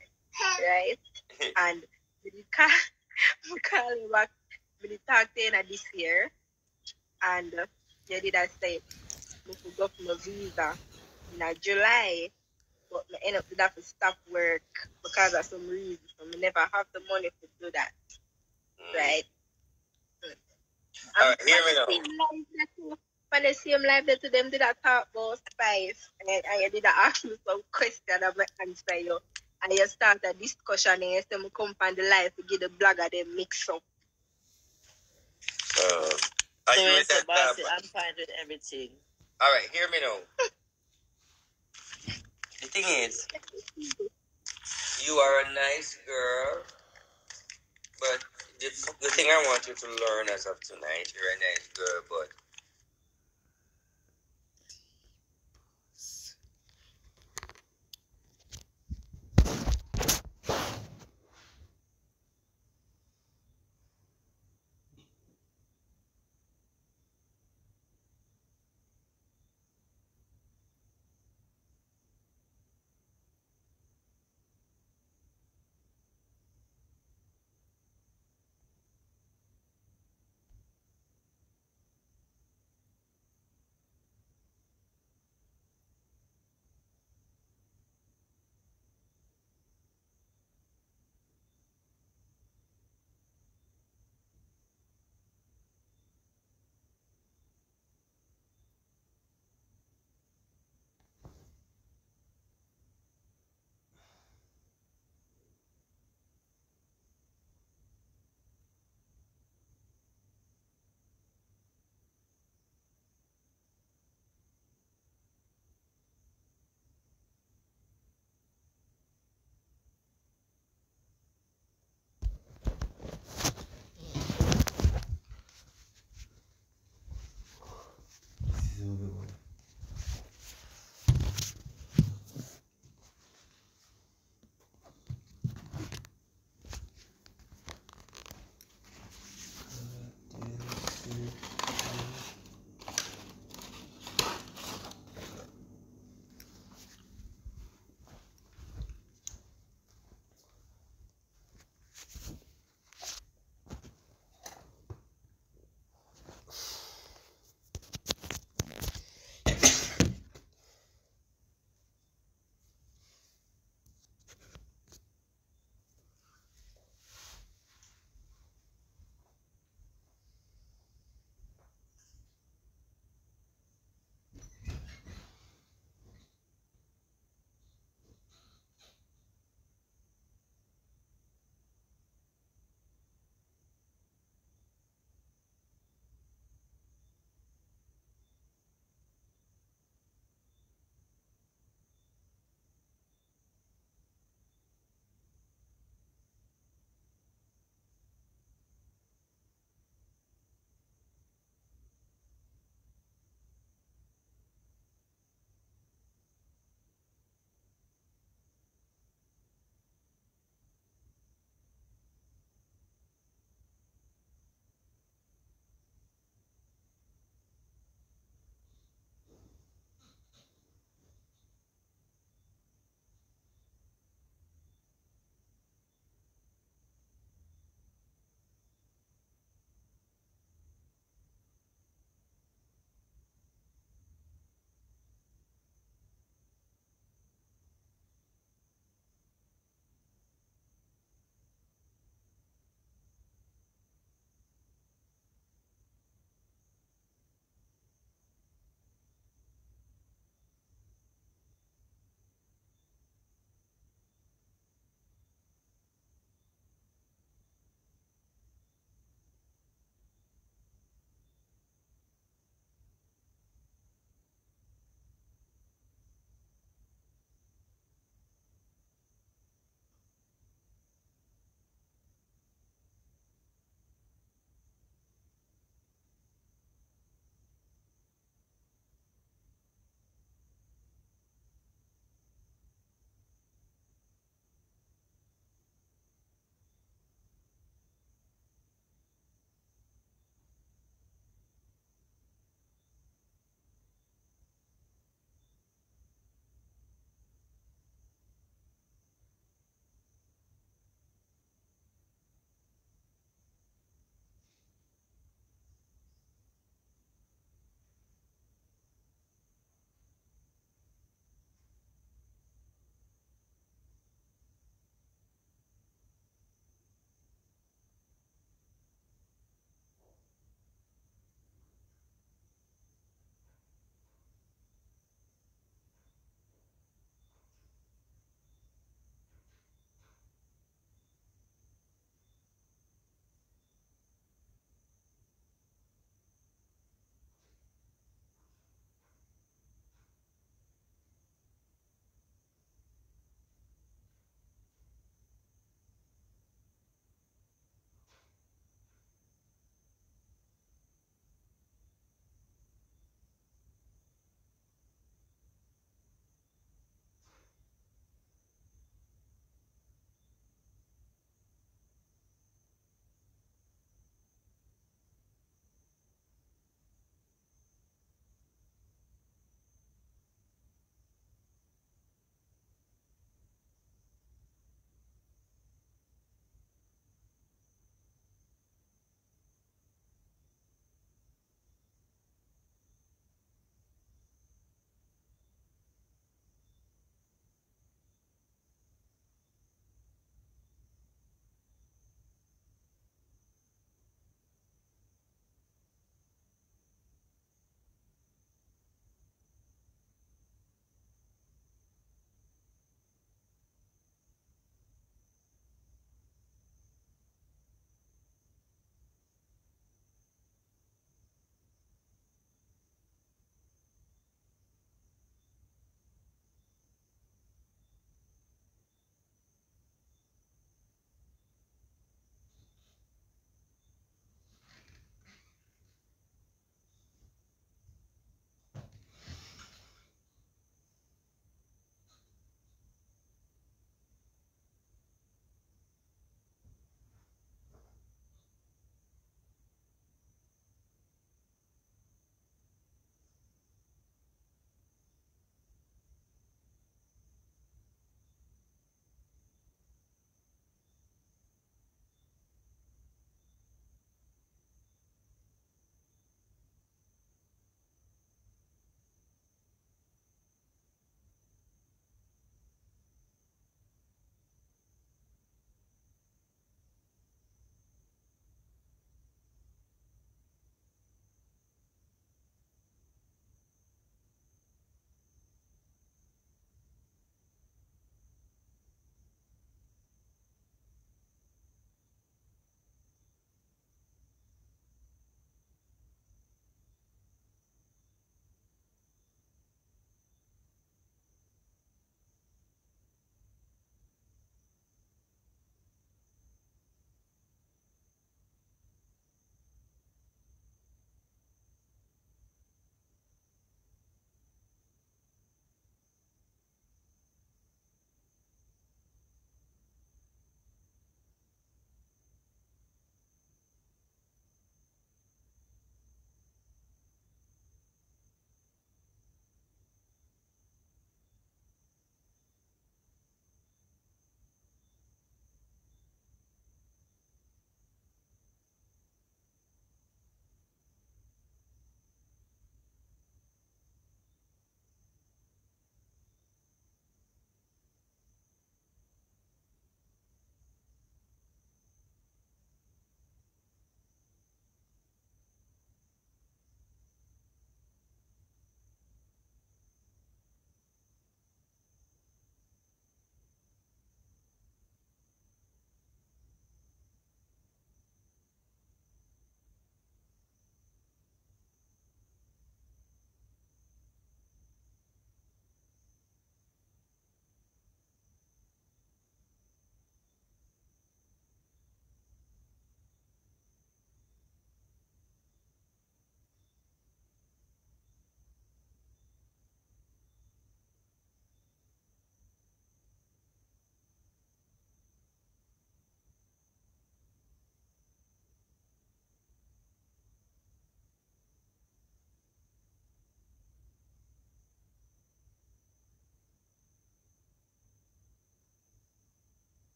Right? and we did call, we call you back, we did talk to in this year. And uh, you did I say, we could go for my visa in uh, July, but I end up with have to stop work because of some reason. So I never have the money to do that, right? All right, hear me now. When the same life that to them did I talk about spice and, and you did I ask me some question and I answer you. And you start a discussion and you say me come from the life to get the blogger them mix up. Uh, are so you you with that? Bossy, tab? I'm fine with everything. All right, hear me now. The thing is, you are a nice girl, but the, the thing I want you to learn as of tonight, you're a nice girl, but